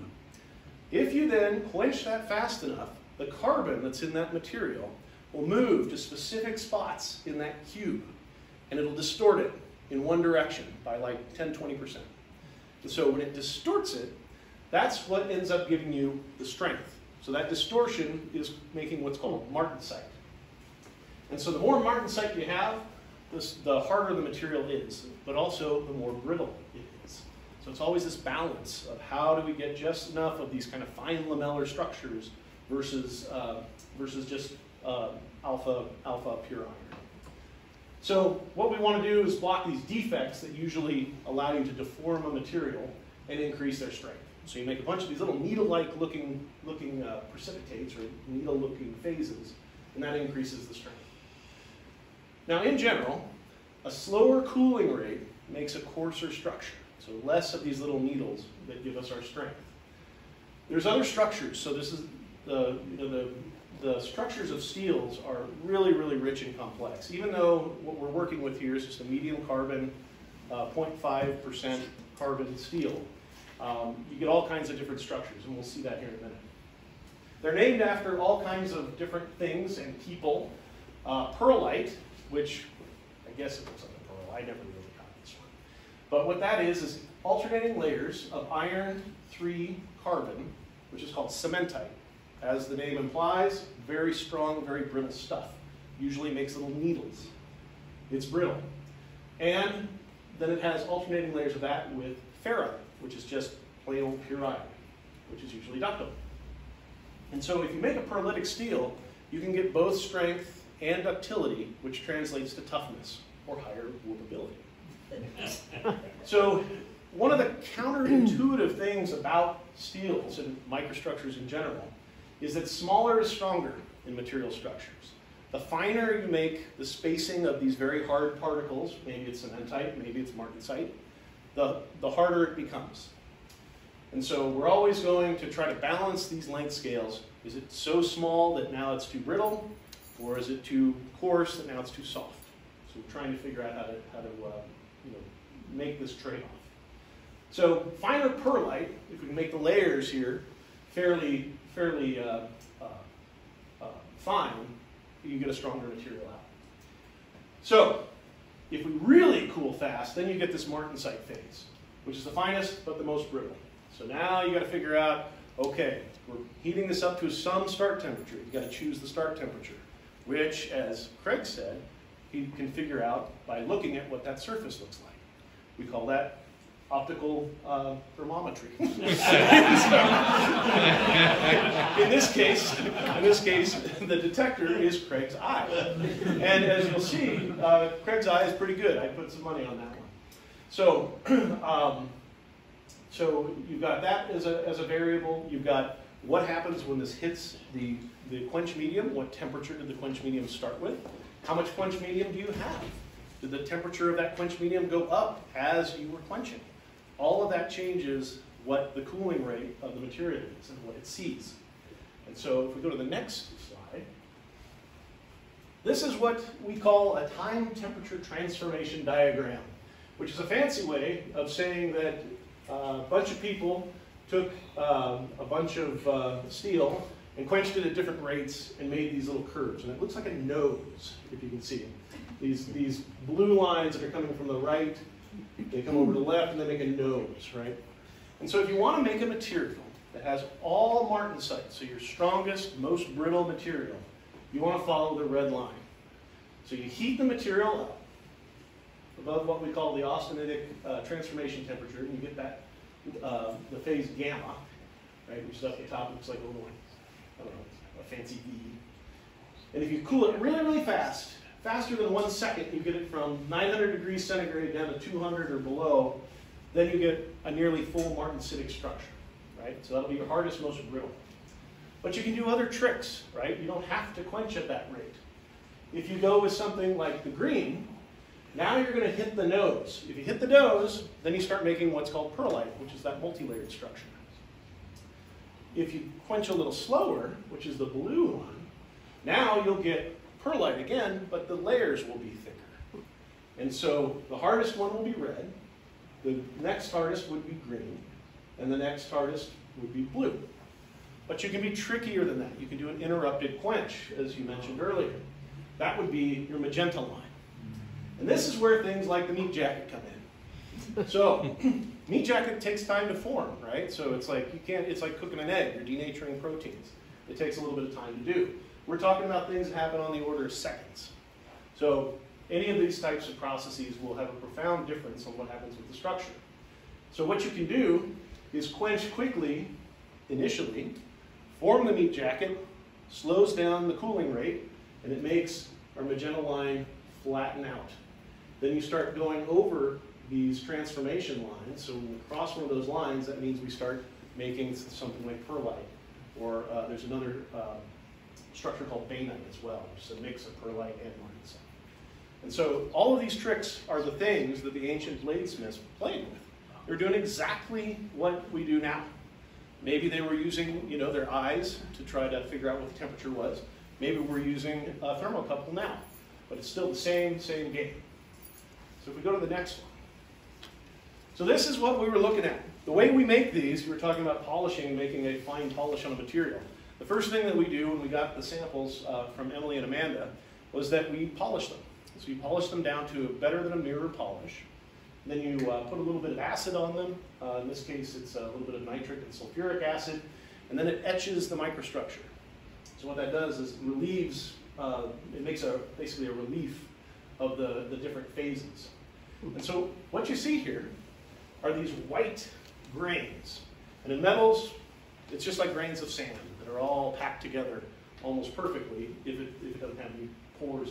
Speaker 7: If you then quench that fast enough, the carbon that's in that material will move to specific spots in that cube, and it'll distort it in one direction by like 10, 20%. And so when it distorts it, that's what ends up giving you the strength. So that distortion is making what's called martensite. And so the more martensite you have, this, the harder the material is, but also the more brittle it is. So it's always this balance of how do we get just enough of these kind of fine lamellar structures versus, uh, versus just uh, alpha, alpha pure iron. So what we want to do is block these defects that usually allow you to deform a material and increase their strength. So you make a bunch of these little needle-like looking, looking uh, precipitates or needle-looking phases, and that increases the strength. Now in general, a slower cooling rate makes a coarser structure, so less of these little needles that give us our strength. There's other structures, so this is the, you know, the, the structures of steels are really, really rich and complex. Even though what we're working with here is just a medium carbon, 0.5% uh, carbon steel, um, you get all kinds of different structures, and we'll see that here in a minute. They're named after all kinds of different things and people. Uh, pearlite, which I guess it looks like a pearl, I never really got this one. But what that is, is alternating layers of iron 3 carbon, which is called cementite. As the name implies, very strong, very brittle stuff. Usually makes little needles. It's brittle. And then it has alternating layers of that with ferrite, which is just plain old pure iron, which is usually ductile. And so if you make a pearlitic steel, you can get both strength and ductility, which translates to toughness or higher whoopability. so one of the counterintuitive things about steels and microstructures in general is that smaller is stronger in material structures. The finer you make the spacing of these very hard particles, maybe it's cementite, maybe it's martensite, the, the harder it becomes. And so we're always going to try to balance these length scales. Is it so small that now it's too brittle? Or is it too coarse that now it's too soft? So we're trying to figure out how to, how to uh, you know, make this trade-off. So finer pearlite, if we can make the layers here fairly, fairly uh, uh, uh fine, you get a stronger material out. So if we really cool fast, then you get this martensite phase, which is the finest but the most brittle. So now you got to figure out, okay, we're heating this up to some start temperature. You got to choose the start temperature, which, as Craig said, he can figure out by looking at what that surface looks like. We call that optical uh, thermometry. in this case, in this case, the detector is Craig's eye, and as you'll see, uh, Craig's eye is pretty good. I put some money on that one. So, um, so you've got that as a, as a variable. You've got what happens when this hits the, the quench medium. What temperature did the quench medium start with? How much quench medium do you have? Did the temperature of that quench medium go up as you were quenching? All of that changes what the cooling rate of the material is and what it sees. And so if we go to the next slide, this is what we call a time temperature transformation diagram, which is a fancy way of saying that a bunch of people took um, a bunch of uh, steel and quenched it at different rates and made these little curves. And it looks like a nose, if you can see it. These, these blue lines that are coming from the right, they come over to the left and they make a nose, right? And so if you want to make a material that has all martensite, so your strongest, most brittle material, you want to follow the red line. So you heat the material up above what we call the austenitic uh, transformation temperature, and you get that, uh, the phase gamma, right, which is up the top, looks like a little, I don't know, a fancy E. And if you cool it really, really fast, faster than one second, you get it from 900 degrees centigrade down to 200 or below, then you get a nearly full martensitic structure, right? So that'll be your hardest, most brittle. But you can do other tricks, right? You don't have to quench at that rate. If you go with something like the green, now you're going to hit the nose. If you hit the nose, then you start making what's called pearlite, which is that multi-layered structure. If you quench a little slower, which is the blue one, now you'll get pearlite again, but the layers will be thicker. And so the hardest one will be red, the next hardest would be green, and the next hardest would be blue. But you can be trickier than that. You can do an interrupted quench, as you mentioned earlier. That would be your magenta line. And this is where things like the meat jacket come in. So, meat jacket takes time to form, right? So it's like you can't. It's like cooking an egg. You're denaturing proteins. It takes a little bit of time to do. We're talking about things that happen on the order of seconds. So any of these types of processes will have a profound difference on what happens with the structure. So what you can do is quench quickly, initially, form the meat jacket, slows down the cooling rate, and it makes our magenta line flatten out. Then you start going over these transformation lines. So when we cross one of those lines, that means we start making something like pearlite. Or uh, there's another uh, structure called bainite as well, which is a mix of pearlite and martensite. And so all of these tricks are the things that the ancient bladesmiths played with. They're doing exactly what we do now. Maybe they were using, you know, their eyes to try to figure out what the temperature was. Maybe we're using a thermocouple now, but it's still the same, same game. So if we go to the next one. So this is what we were looking at. The way we make these, we were talking about polishing making a fine polish on a material. The first thing that we do when we got the samples uh, from Emily and Amanda was that we polish them. So you polish them down to better than a mirror polish. Then you uh, put a little bit of acid on them. Uh, in this case, it's a little bit of nitric and sulfuric acid. And then it etches the microstructure. So what that does is relieves, uh, it makes a basically a relief of the, the different phases. And so what you see here are these white grains. And in metals, it's just like grains of sand that are all packed together almost perfectly if it, if it doesn't have any pores.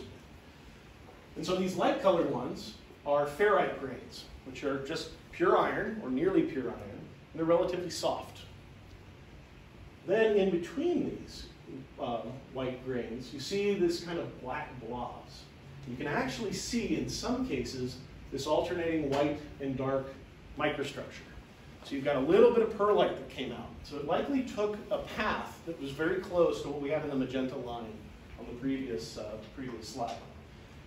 Speaker 7: And so these light colored ones are ferrite grains, which are just pure iron or nearly pure iron, and they're relatively soft. Then in between these uh, white grains, you see this kind of black blobs. You can actually see in some cases this alternating white and dark microstructure. So you've got a little bit of pearlite that came out. So it likely took a path that was very close to what we had in the magenta line on the previous, uh, previous slide.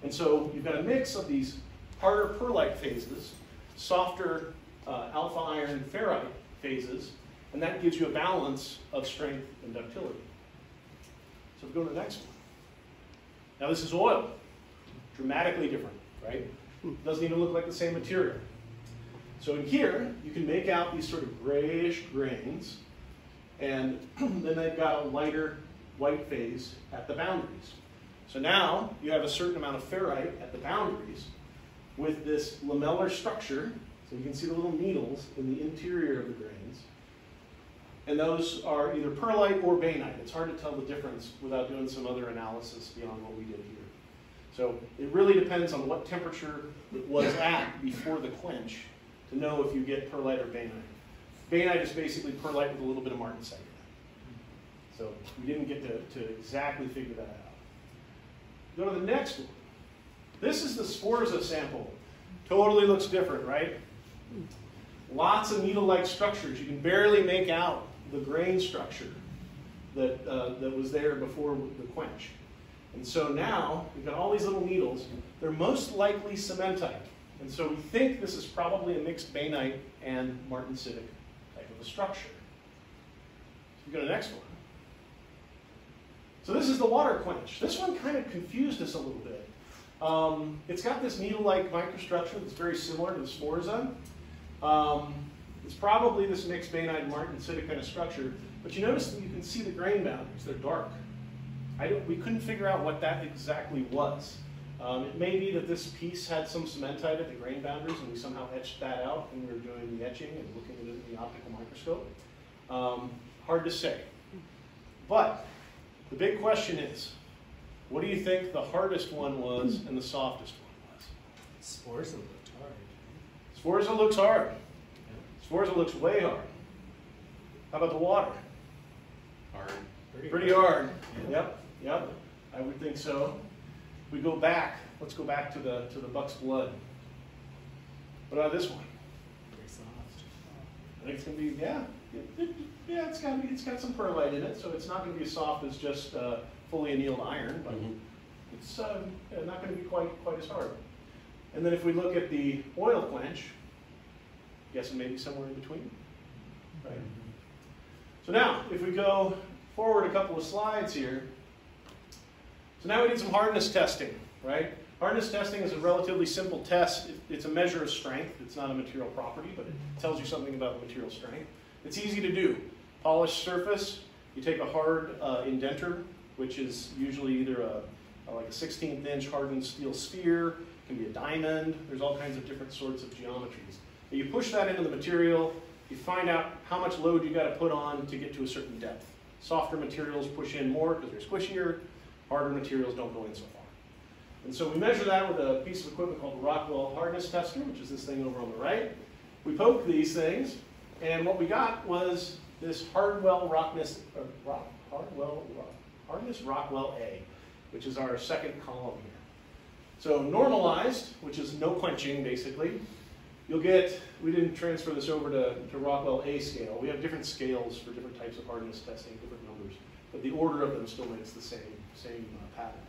Speaker 7: And so you've got a mix of these harder pearlite phases, softer uh, alpha iron ferrite phases, and that gives you a balance of strength and ductility. So we go to the next one. Now this is oil, dramatically different, right? Doesn't even look like the same material. So in here, you can make out these sort of grayish grains, and then they've got a lighter white phase at the boundaries. So now you have a certain amount of ferrite at the boundaries with this lamellar structure, So you can see the little needles in the interior of the grains. And those are either pearlite or bainite. It's hard to tell the difference without doing some other analysis beyond what we did here. So it really depends on what temperature it was at before the quench to know if you get pearlite or bainite. Bainite is basically pearlite with a little bit of martensite in it. So we didn't get to, to exactly figure that out. Go to the next one. This is the Sforza sample. Totally looks different, right? Lots of needle-like structures. You can barely make out the grain structure that, uh, that was there before the quench. And so now, we've got all these little needles. They're most likely cementite. And so we think this is probably a mixed bainite and martensitic type of a structure. So we go to the next one. So this is the water quench. This one kind of confused us a little bit. Um, it's got this needle-like microstructure that's very similar to the Sforza. Um, it's probably this mixed bainite martensitic kind of structure, but you notice that you can see the grain boundaries. They're dark. We couldn't figure out what that exactly was. Um, it may be that this piece had some cementite at the grain boundaries and we somehow etched that out when we were doing the etching and looking at it in the optical microscope. Um, hard to say. But the big question is, what do you think the hardest one was and the softest one was?
Speaker 6: Spores looked hard.
Speaker 7: Sforza looks hard. Sforza looks way hard. How about the water?
Speaker 3: Hard.
Speaker 7: Pretty hard. Yep, yep. I would think so. We go back. Let's go back to the to the buck's blood. What about this one?
Speaker 6: Very soft.
Speaker 7: I think it's gonna be yeah, yeah. It's got it's got some pearlite in it, so it's not gonna be as soft as just uh, fully annealed iron, but
Speaker 3: Mhm.
Speaker 7: it's uh, not gonna be quite quite as hard. And then if we look at the oil quench, guessing maybe somewhere in between, right? So now, if we go forward a couple of slides here, so now we need some hardness testing, right? Hardness testing is a relatively simple test. It's a measure of strength. It's not a material property, but it tells you something about the material strength. It's easy to do. Polished surface, you take a hard uh, indenter, which is usually either a, a- like a 16th inch hardened steel sphere, can be a diamond, there's all kinds of different sorts of geometries. But you push that into the material, you find out how much load you got to put on to get to a certain depth. Softer materials push in more because they're squishier, harder materials don't go in so far. And so we measure that with a piece of equipment called the Rockwell hardness tester, which is this thing over on the right. We poke these things, and what we got was this Hardwell Rockness, or Rock, Hardwell, Rock, Hardness Rockwell A, which is our second column here. So normalized, which is no quenching basically, you'll get, we didn't transfer this over to, to Rockwell A scale. We have different scales for different types of hardness testing, different numbers, but the order of them still makes the same, same uh, pattern.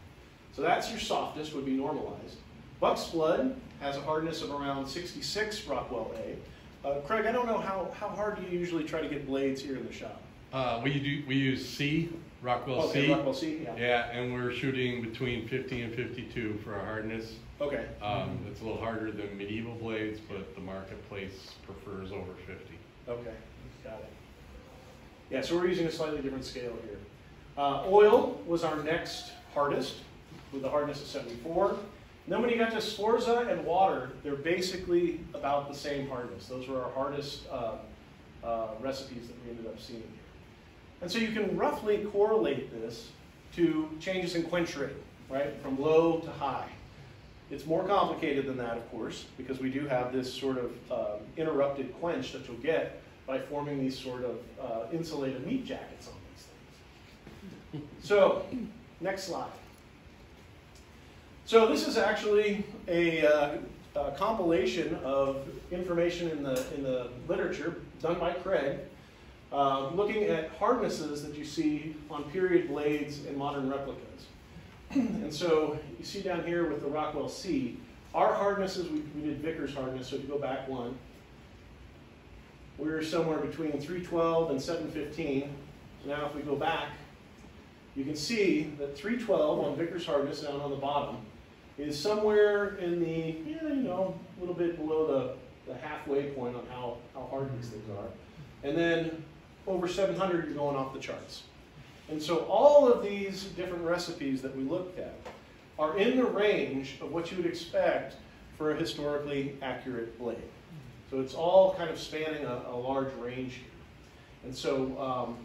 Speaker 7: So that's your softest, would be normalized. Buck's blood has a hardness of around 66 Rockwell A. Uh, Craig, I don't know how, how hard do you usually try to get blades here in the shop?
Speaker 8: Uh, we do, we use C, Rockwell
Speaker 7: Okay,
Speaker 8: C.
Speaker 7: Rockwell C, yeah.
Speaker 8: Yeah, and we're shooting between fifty and fifty-two for our hardness.
Speaker 7: Okay,
Speaker 8: Um, it's a little harder than medieval blades, but the marketplace prefers over fifty.
Speaker 7: okay, got it. Yeah, so we're using a slightly different scale here. Uh, oil was our next hardest, with a hardness of 74. And then when you got to Sforza and water, they're basically about the same hardness. Those were our hardest uh, uh, recipes that we ended up seeing. And so you can roughly correlate this to changes in quench rate, right, from low to high. It's more complicated than that, of course, because we do have this sort of uh, interrupted quench that you'll get by forming these sort of uh, insulated meat jackets on. So, next slide. So this is actually a, uh, a compilation of information in the, in the literature done by Craig, uh, looking at hardnesses that you see on period blades and modern replicas. and so you see down here with the Rockwell C, our hardnesses, we, we did Vickers hardness, so if you go back one, we're somewhere between 312 and 715. Now if we go back, you can see that 312 on Vickers hardness down on the bottom is somewhere in the, yeah, you know, a little bit below the, the halfway point on how, how hard these things are. And then over 700, you're going off the charts. And so all of these different recipes that we looked at are in the range of what you would expect for a historically accurate blade. So it's all kind of spanning a, a large range here. And so um,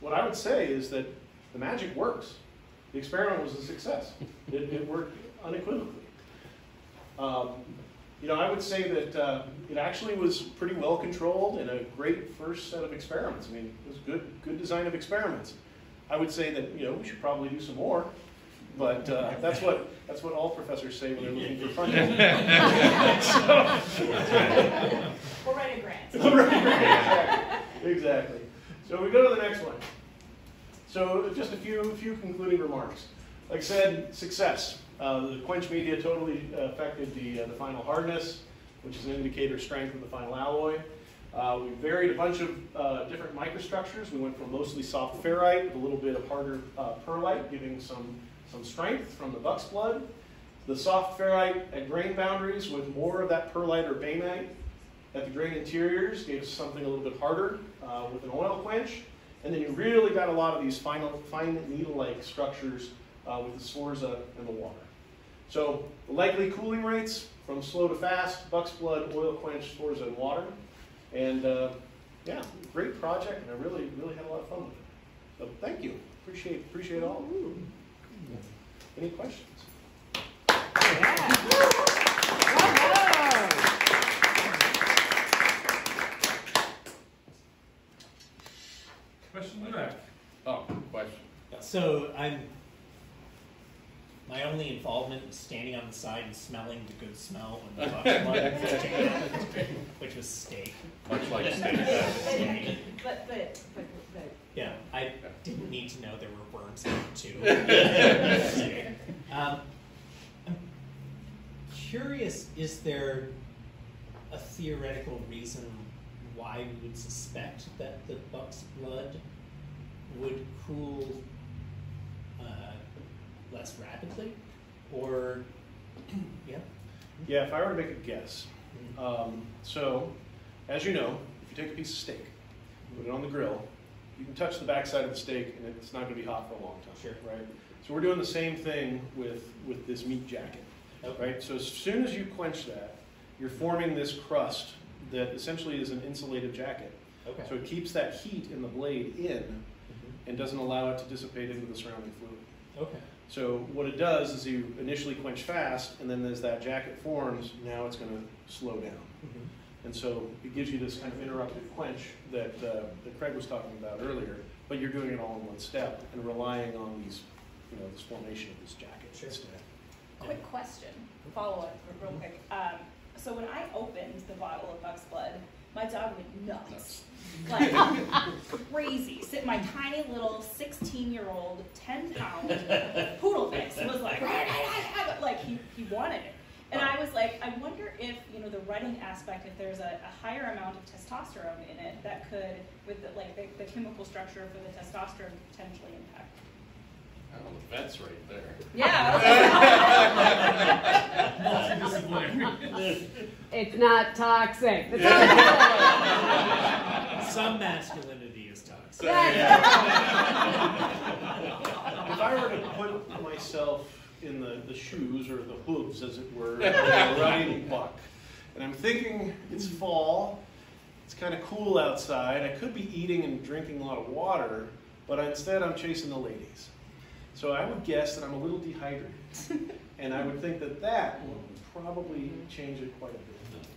Speaker 7: what I would say is that the magic works. The experiment was a success. It, it worked unequivocally. Um, you know, I would say that uh, it actually was pretty well controlled and a great first set of experiments. I mean, it was good, good design of experiments. I would say that you know we should probably do some more, but uh, that's what that's what all professors say when they're looking for funding.
Speaker 2: We'll write a grant.
Speaker 7: exactly. exactly. So we go to the next one. So just a few few concluding remarks. Like I said, success. Uh, the quench media totally affected the uh, the final hardness, which is an indicator of strength of the final alloy. Uh, we varied a bunch of uh, different microstructures. We went from mostly soft ferrite with a little bit of harder uh, pearlite, giving some some strength from the buck's blood. The soft ferrite at grain boundaries with more of that pearlite or bainite at the grain interiors gave us something a little bit harder uh, with an oil quench. And then you really got a lot of these final, fine needle-like structures uh, with the Sforza and the water. So the likely cooling rates from slow to fast, buck's blood, oil quench, Sforza, and water. And uh, yeah, great project, and I really, really had a lot of fun with it. So thank you. Appreciate, appreciate all. Any questions?
Speaker 1: Question in the back.
Speaker 3: Oh, question.
Speaker 6: So I'm. My only involvement was standing on the side and smelling the good smell when the buck blood was taken which was steak.
Speaker 3: Much like steak.
Speaker 6: Steak.
Speaker 2: But, but, but, but,
Speaker 6: Yeah, I didn't need to know there were worms in it too. um, I'm curious, is there a theoretical reason why we would suspect that the buck's blood would cool uh, less rapidly? Or, yeah?
Speaker 7: Yeah, if I were to make a guess. Um, so, as you know, if you take a piece of steak, put it on the grill, you can touch the backside of the steak and it's not going to be hot for a long time.
Speaker 6: Sure.
Speaker 7: Right? So we're doing the same thing with, with this meat jacket.
Speaker 6: Okay.
Speaker 7: Right? So as soon as you quench that, you're forming this crust that essentially is an insulated jacket.
Speaker 6: Okay.
Speaker 7: So it keeps that heat in the blade in. And doesn't allow it to dissipate into the surrounding fluid.
Speaker 6: Okay.
Speaker 7: So what it does is you initially quench fast, and then as that jacket forms, now it's going to slow down.
Speaker 6: Mhm.
Speaker 7: And so it gives you this kind of interrupted quench that, uh, that Craig was talking about earlier, but you're doing it all in one step and relying on these, you know, this formation of this jacket
Speaker 6: Sure.
Speaker 7: instead.
Speaker 4: Quick question, follow up real quick. Um, so when I opened the bottle of Buck's Blood, my dog went nuts. Like crazy. Sit my tiny little 16 year old, 10 pound poodle mix was like, like he, he wanted it. And I was like, I wonder if, you know, the rutting aspect, if there's a, a higher amount of testosterone in it that could, with the, like the, the chemical structure for the testosterone potentially impact.
Speaker 3: Oh, the vet's right there.
Speaker 4: Yeah.
Speaker 1: Multidisciplinary.
Speaker 9: It's not toxic. It's not
Speaker 6: Some masculinity is toxic.
Speaker 7: If I were to put myself in the, the shoes or the hooves, as it were, of a rutting buck, and I'm thinking it's fall, it's kind of cool outside, I could be eating and drinking a lot of water, but instead I'm chasing the ladies. So I would guess that I'm a little dehydrated, and I would think that that would probably change it quite a bit.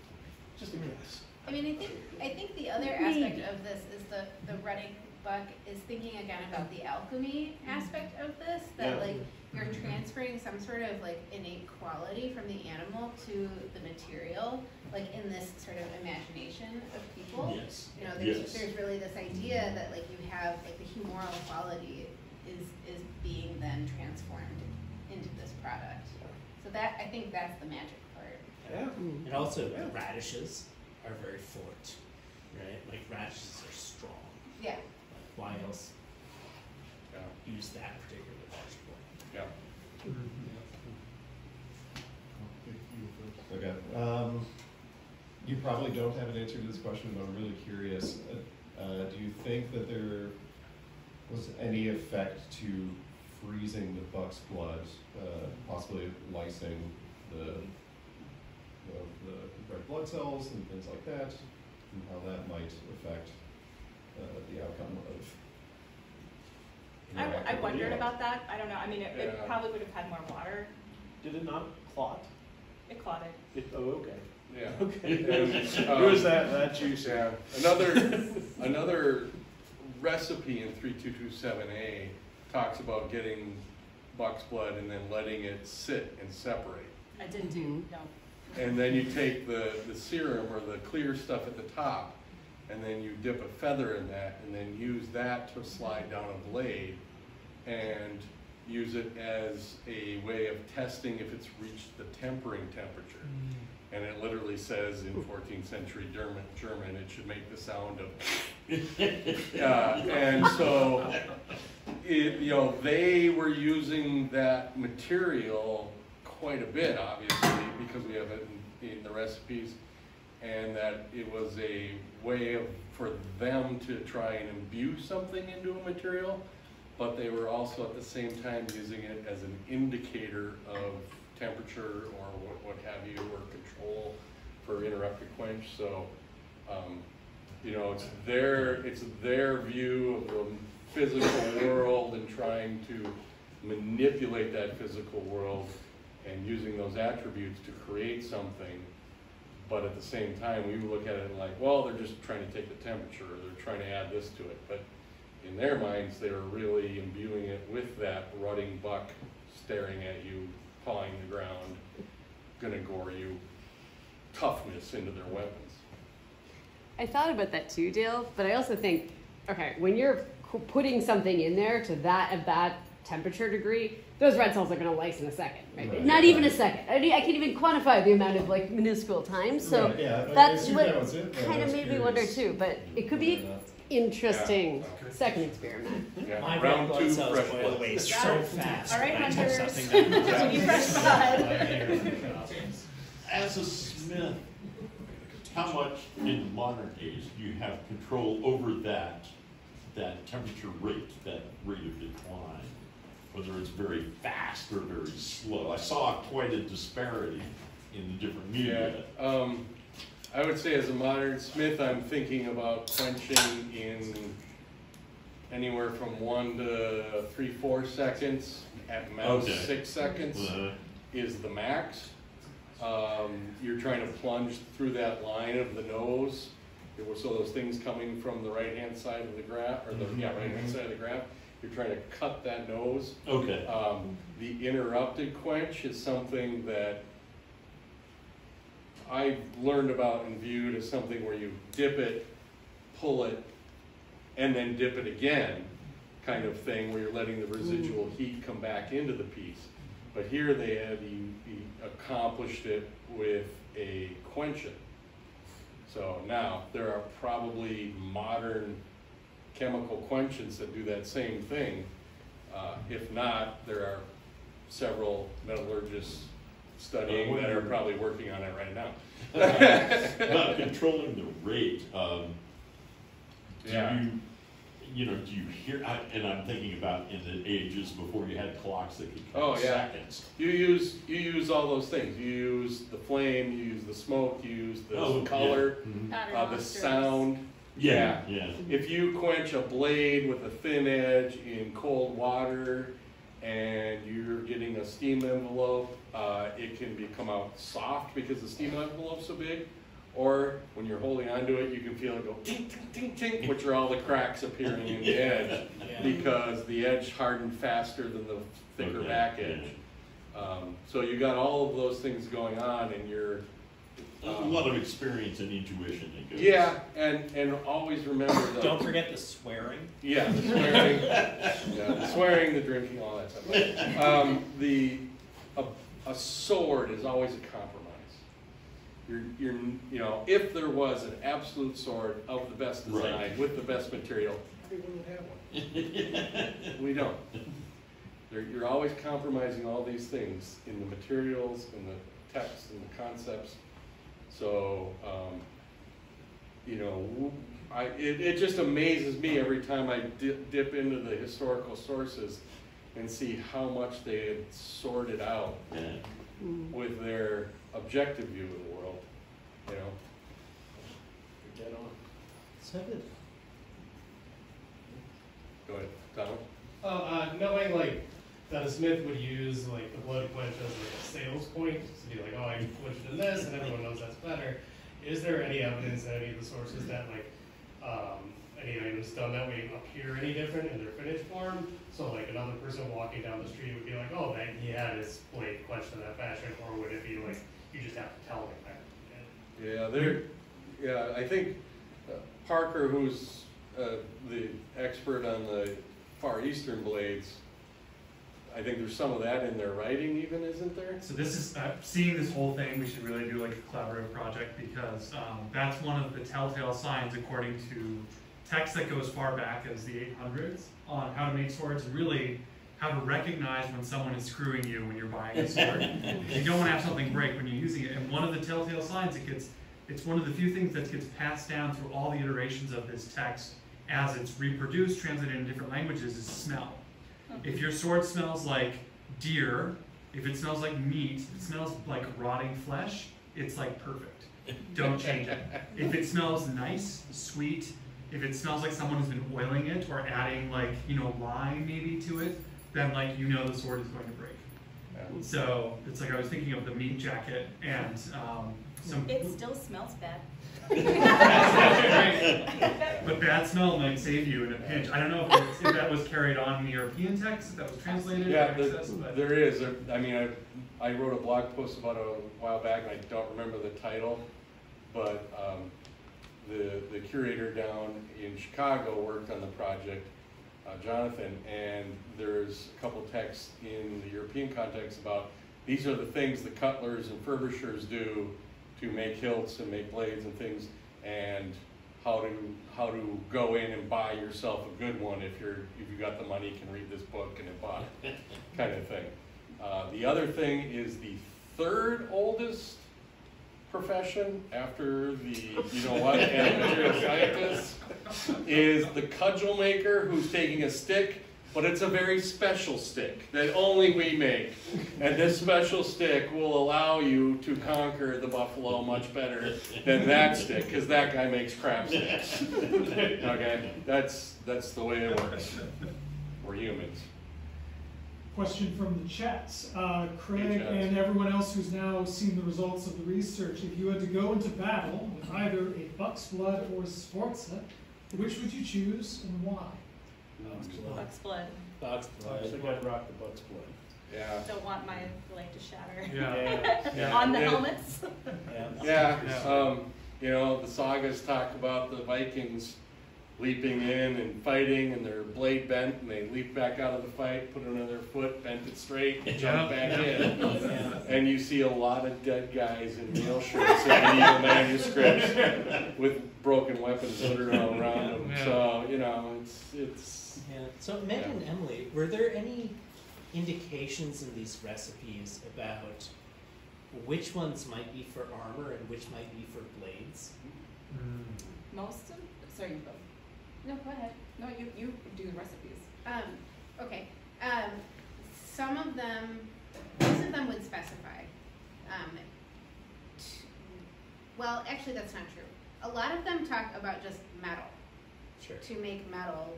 Speaker 7: Just a guess.
Speaker 5: I mean, I think, I think the other mm-hmm. aspect of this is the, the rutting buck is thinking again about the alchemy mm-hmm. aspect of this, that
Speaker 7: Yeah.
Speaker 5: like mm-hmm. you're transferring some sort of like innate quality from the animal to the material, like in this sort of imagination of people.
Speaker 6: Yes.
Speaker 5: You know, there's,
Speaker 6: Yes.
Speaker 5: there's really this idea that like you have, like the humoral quality is, is being then transformed into this product. So that, I think that's the magic part.
Speaker 7: Yeah.
Speaker 6: And also,
Speaker 7: Yeah.
Speaker 6: radishes are very forte, right? Like radishes are strong.
Speaker 5: Yeah.
Speaker 6: Like, why else
Speaker 3: Yeah,
Speaker 6: use that particular vegetable?
Speaker 3: yeah.
Speaker 10: Okay. Um, you probably don't have an answer to this question, but I'm really curious. Uh, uh, do you think that there was any effect to freezing the buck's blood, uh, possibly lysing the of the red blood cells and things like that, and how that might affect uh, the outcome of.
Speaker 4: I, I
Speaker 10: activity.
Speaker 4: wondered about that. I don't know. I mean, it, it
Speaker 3: Yeah.
Speaker 4: probably would have had more water.
Speaker 7: Did it not clot?
Speaker 4: It clotted.
Speaker 7: It, oh, okay.
Speaker 3: Yeah.
Speaker 7: Okay.
Speaker 3: And,
Speaker 7: It
Speaker 3: um,
Speaker 7: was that, that juice.
Speaker 3: Yeah, another, another recipe in three two two seven A talks about getting buck's blood and then letting it sit and separate.
Speaker 4: I didn't do, no.
Speaker 3: And then you take the, the serum or the clear stuff at the top, and then you dip a feather in that, and then use that to slide down a blade, and use it as a way of testing if it's reached the tempering temperature. Mm. And it literally says in 14th century German, German, it should make the sound of. Uh, and so, it, you know, they were using that material quite a bit, obviously, because we have it in, in the recipes, and that it was a way of for them to try and imbue something into a material, but they were also at the same time using it as an indicator of temperature or what, what have you, or control for interrupted quench. So, um, you know, it's their it's their view of the physical world and trying to manipulate that physical world and using those attributes to create something. But at the same time, we look at it like, well, they're just trying to take the temperature, or they're trying to add this to it. But in their minds, they are really imbuing it with that rutting buck staring at you, pawing the ground, gonna gore you, toughness into their weapons.
Speaker 9: I thought about that too, Dale, but I also think, okay, when you're putting something in there to that of that temperature degree, those red cells are going to lyse in a second, right?
Speaker 10: Right.
Speaker 9: Not even a second. I, mean, I can't even quantify the amount of like minuscule time. So
Speaker 10: Right, yeah,
Speaker 9: that's what
Speaker 10: that it,
Speaker 9: kind of
Speaker 10: was
Speaker 9: made me wonder too. But it could be
Speaker 10: whether or not-
Speaker 9: interesting
Speaker 3: Yeah.
Speaker 9: second experiment.
Speaker 3: Yeah,
Speaker 6: My red
Speaker 3: round
Speaker 6: blood
Speaker 3: two,
Speaker 6: cells
Speaker 3: fresh
Speaker 6: boil
Speaker 3: blood.
Speaker 6: away so
Speaker 4: Got
Speaker 6: fast.
Speaker 4: All right,
Speaker 6: when I touch
Speaker 4: hunters.
Speaker 6: something that-
Speaker 4: Give me fresh blood.
Speaker 11: As a smith, how much in modern days do you have control over that, that temperature rate, that rate of decline? Whether it's very fast or very slow? I saw quite a disparity in the different
Speaker 3: Yeah,
Speaker 11: media.
Speaker 3: um, I would say as a modern smith, I'm thinking about quenching in anywhere from one to three, four seconds, at most
Speaker 11: Okay.
Speaker 3: six seconds
Speaker 11: Uh,
Speaker 3: is the max. Um, you're trying to plunge through that line of the nose. So those things coming from the right-hand side of the graph, or the,
Speaker 11: Mhm.
Speaker 3: yeah, right-hand side of the graph, you're trying to cut that nose.
Speaker 11: Okay,
Speaker 3: Um, the interrupted quench is something that I've learned about and viewed as something where you dip it, pull it, and then dip it again, kind of thing, where you're letting the residual heat come back into the piece. But here they had you accomplished it with a quenching. So now there are probably modern chemical quenchants that do that same thing. Uh, if not, there are several metallurgists studying that are probably working on it right now.
Speaker 11: about controlling the rate, um, do
Speaker 3: Yeah.
Speaker 11: you, you know, do you hear, I- and I'm thinking about in the ages before you had clocks that could count
Speaker 3: Oh,
Speaker 11: count
Speaker 3: yeah.
Speaker 11: seconds.
Speaker 3: You use you use all those things. You use the flame, you use the smoke, you use the
Speaker 11: Oh, yeah.
Speaker 3: color,
Speaker 11: Mhm.
Speaker 3: Uh, the
Speaker 4: monsters.
Speaker 3: sound.
Speaker 11: Yeah, yeah.
Speaker 3: If you quench a blade with a thin edge in cold water and you're getting a steam envelope, uh, it can become out soft because the steam envelope's so big. Or when you're holding onto it, you can feel it go tink, tink, tink, tink, which are all the cracks appearing in the edge
Speaker 6: Yeah.
Speaker 3: because the edge hardened faster than the thicker
Speaker 11: Okay,
Speaker 3: back
Speaker 11: yeah.
Speaker 3: edge. Um, so you got all of those things going on and you're
Speaker 11: A lot of experience and intuition that goes.
Speaker 3: yeah, and and always remember the
Speaker 6: Don't forget the swearing.
Speaker 3: yeah, the swearing, yeah, the swearing, the drinking, all that stuff. Um, the a, a sword is always a compromise. You're, you're, you know, if there was an absolute sword of the best design
Speaker 11: Right.
Speaker 3: with the best material, everyone would have one. We don't. You're, you're always compromising all these things in the materials, in the text, and the concepts. So, um, you know, w- I, it, it just amazes me every time I dip, dip into the historical sources and see how much they had sorted out.
Speaker 11: Yeah.
Speaker 3: With their objective view of the world, you know?
Speaker 7: You're dead on.
Speaker 6: So good.
Speaker 3: Go ahead, Donald?
Speaker 12: Oh, uh, knowing like that a smith would use like the blood quench as like a sales point to be like, oh, I quenched in this, and everyone knows that's better. Is there any evidence in any of the sources that like um, any items done that way appear any different in their finished form? So like another person walking down the street would be like, oh, that he had his blade quenched in that fashion, or would it be like you just have to tell him that?
Speaker 3: Yeah, there, yeah, I think uh, Parker, who's uh, the expert on the Far Eastern blades, I think there's some of that in their writing even, isn't there?
Speaker 1: So this is, uh, seeing this whole thing, we should really do like a collaborative project because um, that's one of the telltale signs according to text that goes far back as the 800s on how to make swords and really how to recognize when someone is screwing you when you're buying a sword. you don't want to have something break when you're using it. And one of the telltale signs, it gets, it's one of the few things that gets passed down through all the iterations of this text as it's reproduced, translated in different languages, is smell. If your sword smells like deer, if it smells like meat, if it smells like rotting flesh, it's like perfect. Don't change it. If it smells nice, sweet, if it smells like someone has been oiling it or adding like, you know, lime maybe to it, then like you know the sword is going to break. So it's like I was thinking of the meat jacket and um, some
Speaker 4: It still smells bad.
Speaker 1: But bad smell might save you in a pinch. I don't know if, it's- if that was carried on in the European text, if that was translated or
Speaker 3: Yeah, the-
Speaker 1: accessed, but.
Speaker 3: there is, There- I mean, I, I wrote a blog post about it a while back, and I don't remember the title, but, um, the, the curator down in Chicago worked on the project, uh, Jonathan, and there's a couple texts in the European context about, these are the things the cutlers and furbishers do to make hilts and make blades and things, and how to, how to go in and buy yourself a good one if you're, if you got the money, can read this book and it bought it, kind of thing. Uh, the other thing is the third oldest profession after the, you know what, and material scientist, is the cudgel maker who's taking a stick, but it's a very special stick that only we make. And this special stick will allow you to conquer the buffalo much better than that stick, because that guy makes crap sticks. Okay, that's, that's the way it works. We're humans.
Speaker 13: Question from the chats. Uh, Craig
Speaker 3: Hey, chats.
Speaker 13: and everyone else who's now seen the results of the research, if you had to go into battle with either a Buck's Blood or a Sforza, which would you choose and why?
Speaker 4: Buck's blood.
Speaker 6: Buck's
Speaker 7: I think I'd rock the Buck's blood.
Speaker 3: Yeah.
Speaker 4: Don't want my blade to shatter.
Speaker 1: Yeah.
Speaker 3: Yeah.
Speaker 4: On the
Speaker 3: Yeah.
Speaker 4: helmets.
Speaker 3: Yeah,
Speaker 1: Yeah.
Speaker 3: um, you know, the sagas talk about the Vikings leaping in and fighting and their blade bent and they leap back out of the fight, put another foot, bent it straight, and jump
Speaker 1: Yeah,
Speaker 3: back
Speaker 1: yeah.
Speaker 3: in. And you see a lot of dead guys in mail shirts and medieval manuscripts with broken weapons littered all around them.
Speaker 1: Yeah.
Speaker 3: So, you know, it's, it's,
Speaker 6: Yeah. So Meg and Emily, were there any indications in these recipes about which ones might be for armor and which might be for blades?
Speaker 1: Mm.
Speaker 4: Most of, sorry, you go. No, go ahead. No, you, you do the recipes.
Speaker 5: Um, okay, um, some of them, most of them would specify, um, t- well, actually, that's not true. A lot of them talk about just metal,
Speaker 6: Sure.
Speaker 5: to make metal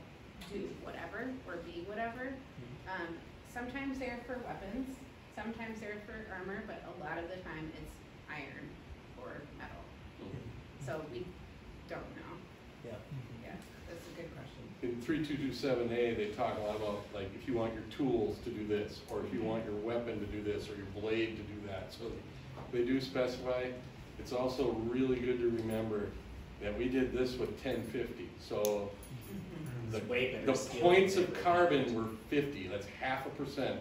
Speaker 5: do whatever, or be whatever. Um, sometimes they're for weapons, sometimes they're for armor, but a lot of the time it's iron or metal. So we don't know,
Speaker 6: Yeah.
Speaker 5: yeah, that's a good question.
Speaker 3: In three two two seven A, they talk a lot about, like, if you want your tools to do this, or if you mm-hmm. want your weapon to do this, or your blade to do that, so they do specify. It's also really good to remember that we did this with ten fifty, so mm-hmm. the,
Speaker 6: It's way better
Speaker 3: the points of carbon were fifty, that's half a percent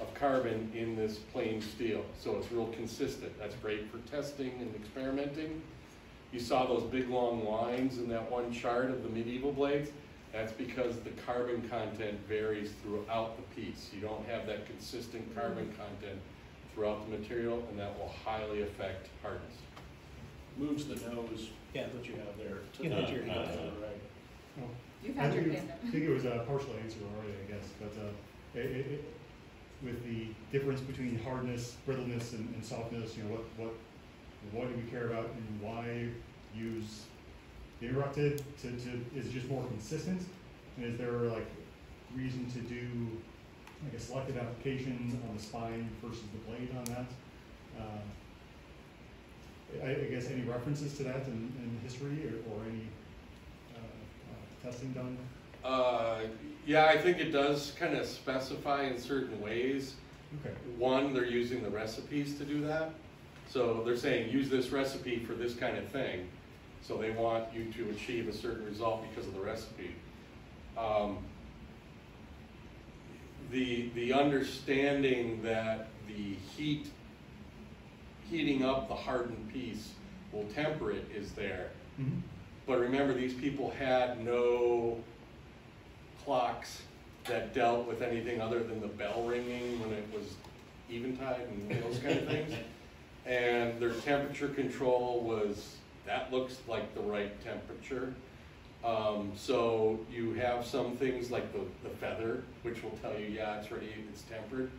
Speaker 3: of carbon in this plain steel, so it's real consistent, that's great for testing and experimenting. You saw those big long lines in that one chart of the medieval blades, that's because the carbon content varies throughout the piece. You don't have that consistent carbon content throughout the material, and that will highly affect hardness.
Speaker 7: Moves the nose,
Speaker 6: Yeah.
Speaker 7: what you have there. to
Speaker 6: You
Speaker 7: the-
Speaker 6: had your hand
Speaker 7: the
Speaker 6: up.
Speaker 7: right.
Speaker 4: You've
Speaker 14: I
Speaker 4: had your
Speaker 14: think
Speaker 4: hand.
Speaker 14: I think it was a partial answer already, I guess, but uh, it, it, it, with the difference between hardness, brittleness, and, and softness, you know, what, what, what do we care about and why use the interrupted to, to, is it just more consistent? And is there like reason to do like a selective application on the spine versus the blade on that? Uh, I, I guess any references to that in, in history or, or any uh, uh, testing done?
Speaker 3: Uh, yeah, I think it does kind of specify in certain ways.
Speaker 14: Okay.
Speaker 3: One, they're using the recipes to do that. So they're saying, use this recipe for this kind of thing. So they want you to achieve a certain result because of the recipe. Um, the, the understanding that the heat, heating up the hardened piece will temper it is there.
Speaker 14: Mhm.
Speaker 3: But remember, these people had no clocks that dealt with anything other than the bell ringing when it was eventide and those kind of things. And their temperature control was, that looks like the right temperature. Um, so you have some things like the, the feather, which will tell you, yeah, it's ready, it's tempered.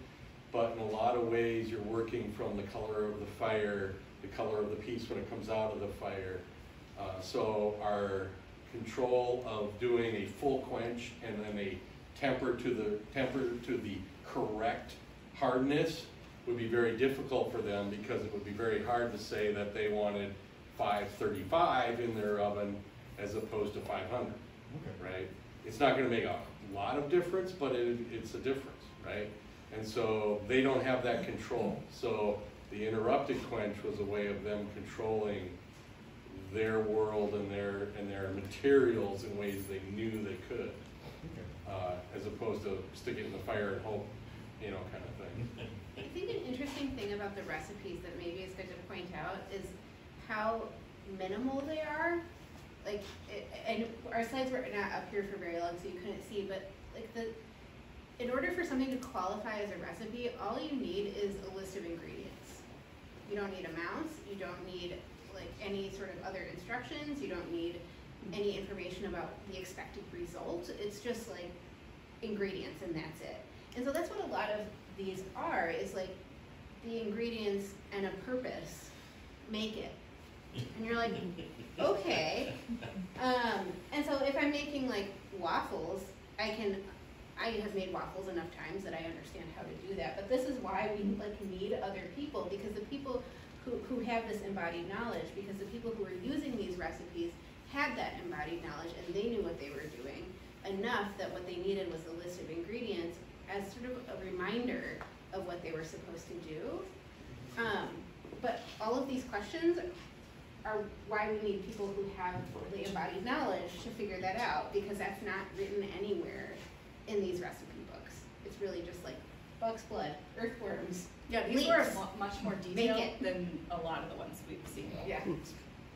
Speaker 3: But in a lot of ways, you're working from the color of the fire, the color of the piece when it comes out of the fire. Uh, so our control of doing a full quench and then a temper to the temper to the correct hardness would be very difficult for them because it would be very hard to say that they wanted 535 in their oven as opposed to 500,
Speaker 14: Okay.
Speaker 3: right? It's not going to make a lot of difference, but it, it's a difference, right? And so they don't have that control. So the interrupted quench was a way of them controlling their world and their and their materials in ways they knew they could,
Speaker 14: Okay.
Speaker 3: uh, as opposed to stick it in the fire and hope, you know, kind of thing.
Speaker 5: I think an interesting thing about the recipes that maybe is good to point out is how minimal they are. Like, it, and our slides were not up here for very long, so you couldn't see, but like the, in order for something to qualify as a recipe, all you need is a list of ingredients. You don't need amounts, you don't need like any sort of other instructions, you don't need any information about the expected result. It's just like ingredients and that's it. And so that's what a lot of these are, is like the ingredients and a purpose make it. And you're like, okay. Um, and so if I'm making like waffles, I can, I have made waffles enough times that I understand how to do that. But this is why we like need other people because the people who, who have this embodied knowledge, because the people who are using these recipes had that embodied knowledge and they knew what they were doing enough that what they needed was a list of ingredients as sort of a reminder of what they were supposed to do. Um, but all of these questions are why we need people who have the embodied knowledge to figure that out, because that's not written anywhere in these recipe books. It's really just like buck's blood, earthworms.
Speaker 4: Yeah, these
Speaker 5: leeks.
Speaker 4: were much more
Speaker 5: Make
Speaker 4: detailed than a lot of the ones we've seen.
Speaker 5: Yeah.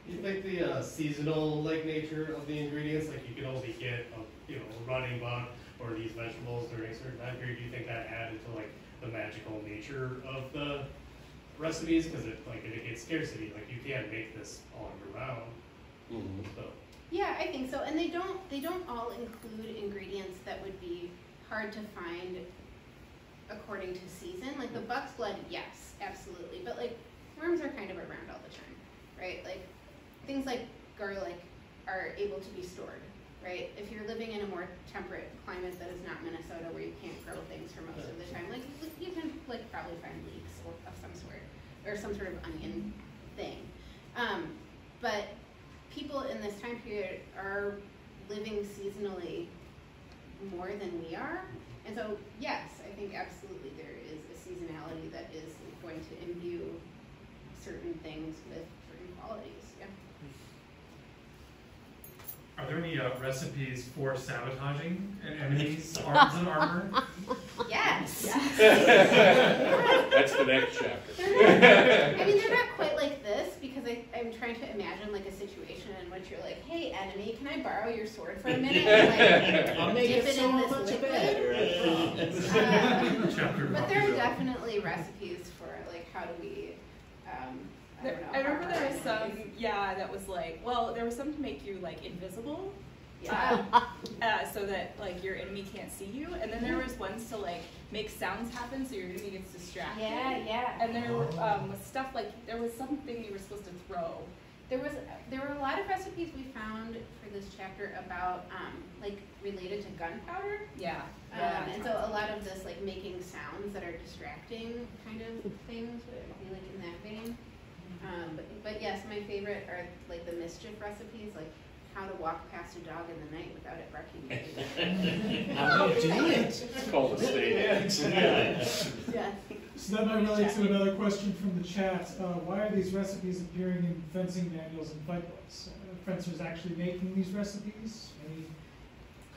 Speaker 12: You think the uh, seasonal like nature of the ingredients, like you can only get a you know a rutting buck or these vegetables during a certain time period, do you think that added to like the magical nature of the recipes? Because it like it indicates scarcity, like you can't make this all year round. Mm-hmm. So
Speaker 5: Yeah, I think so. And they don't they don't all include ingredients that would be hard to find according to season. Like the buck's blood, yes, absolutely. But like worms are kind of around all the time, right? Like things like garlic are able to be stored, right? If you're living in a more temperate climate that is not Minnesota where you can't grow things for most of the time, like you can like probably find leeks or of some sort or some sort of onion thing. Um, but people in this time period are living seasonally more than we are. And so, yes, I think absolutely there is a seasonality that is going to imbue certain things with certain qualities. Yeah.
Speaker 1: Are there any uh, recipes for sabotaging an enemy's arms and armor?
Speaker 5: Yes.
Speaker 3: That's the next chapter.
Speaker 5: Not- I mean, they're not quite like this because I, I'm trying to imagine like a situation in which you're like, "Hey, enemy, can I borrow your sword for a minute?" And, like,
Speaker 6: I'll make
Speaker 5: dip
Speaker 6: it
Speaker 5: it
Speaker 6: so
Speaker 5: in this
Speaker 6: much
Speaker 5: liquid.
Speaker 6: better.
Speaker 5: Um, but there are definitely recipes for like how do we, um, I
Speaker 4: There. I remember there was some, yeah, that was like, well, there was some to make you like invisible.
Speaker 5: Yeah.
Speaker 4: uh, uh, so that like your enemy can't see you, and then there was ones to like make sounds happen so your enemy gets distracted.
Speaker 5: Yeah, yeah.
Speaker 4: And there were, um, was stuff like, there was something you were supposed to throw.
Speaker 5: There was there were a lot of recipes we found for this chapter about um, like related to gunpowder.
Speaker 4: Yeah.
Speaker 5: Um,
Speaker 4: Yeah.
Speaker 5: and so a lot of this like making sounds that are distracting kind of things would be like in that vein. Um, but, but yes, my favorite are like the mischief recipes, like how to walk past a dog in the night without it barking. you.
Speaker 6: How do you do it?
Speaker 3: It's called a state.
Speaker 5: Yeah.
Speaker 13: So that might relate to another question from the chat. Uh, why are these recipes appearing in fencing manuals and fight books? Uh, fencers actually making these recipes? Any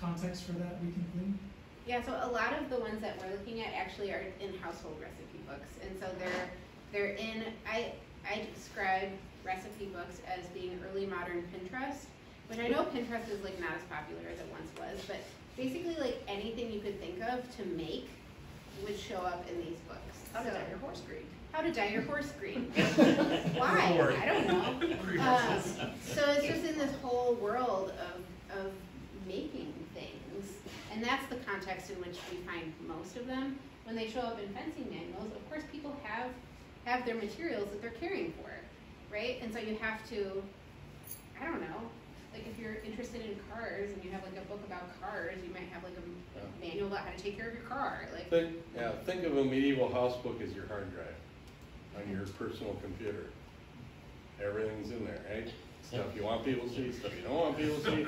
Speaker 13: context for that we can glean?
Speaker 5: Yeah, so a lot of the ones that we're looking at actually are in household recipe books, and so they're they're in. I I describe recipe books as being early modern Pinterest, which I know Pinterest is like not as popular as it once was, but basically like anything you could think of to make would show up in these books.
Speaker 4: How to
Speaker 5: So-
Speaker 4: dye your horse green.
Speaker 5: How to dye your horse green. Why?
Speaker 6: Lord.
Speaker 5: I don't know. Um, so it's just in this whole world of, of making things. And that's the context in which we find most of them. When they show up in fencing manuals, of course, people have, have their materials that they're caring for, right? And so you have to, I don't know, like if you're interested in cars and you have like a book about cars, you might have like a, a manual about how to take care of your car. Like,
Speaker 3: Think, yeah, think of a medieval house book as your hard drive on your personal computer. Everything's in there, right? Stuff you want people to see, stuff you don't want people to see.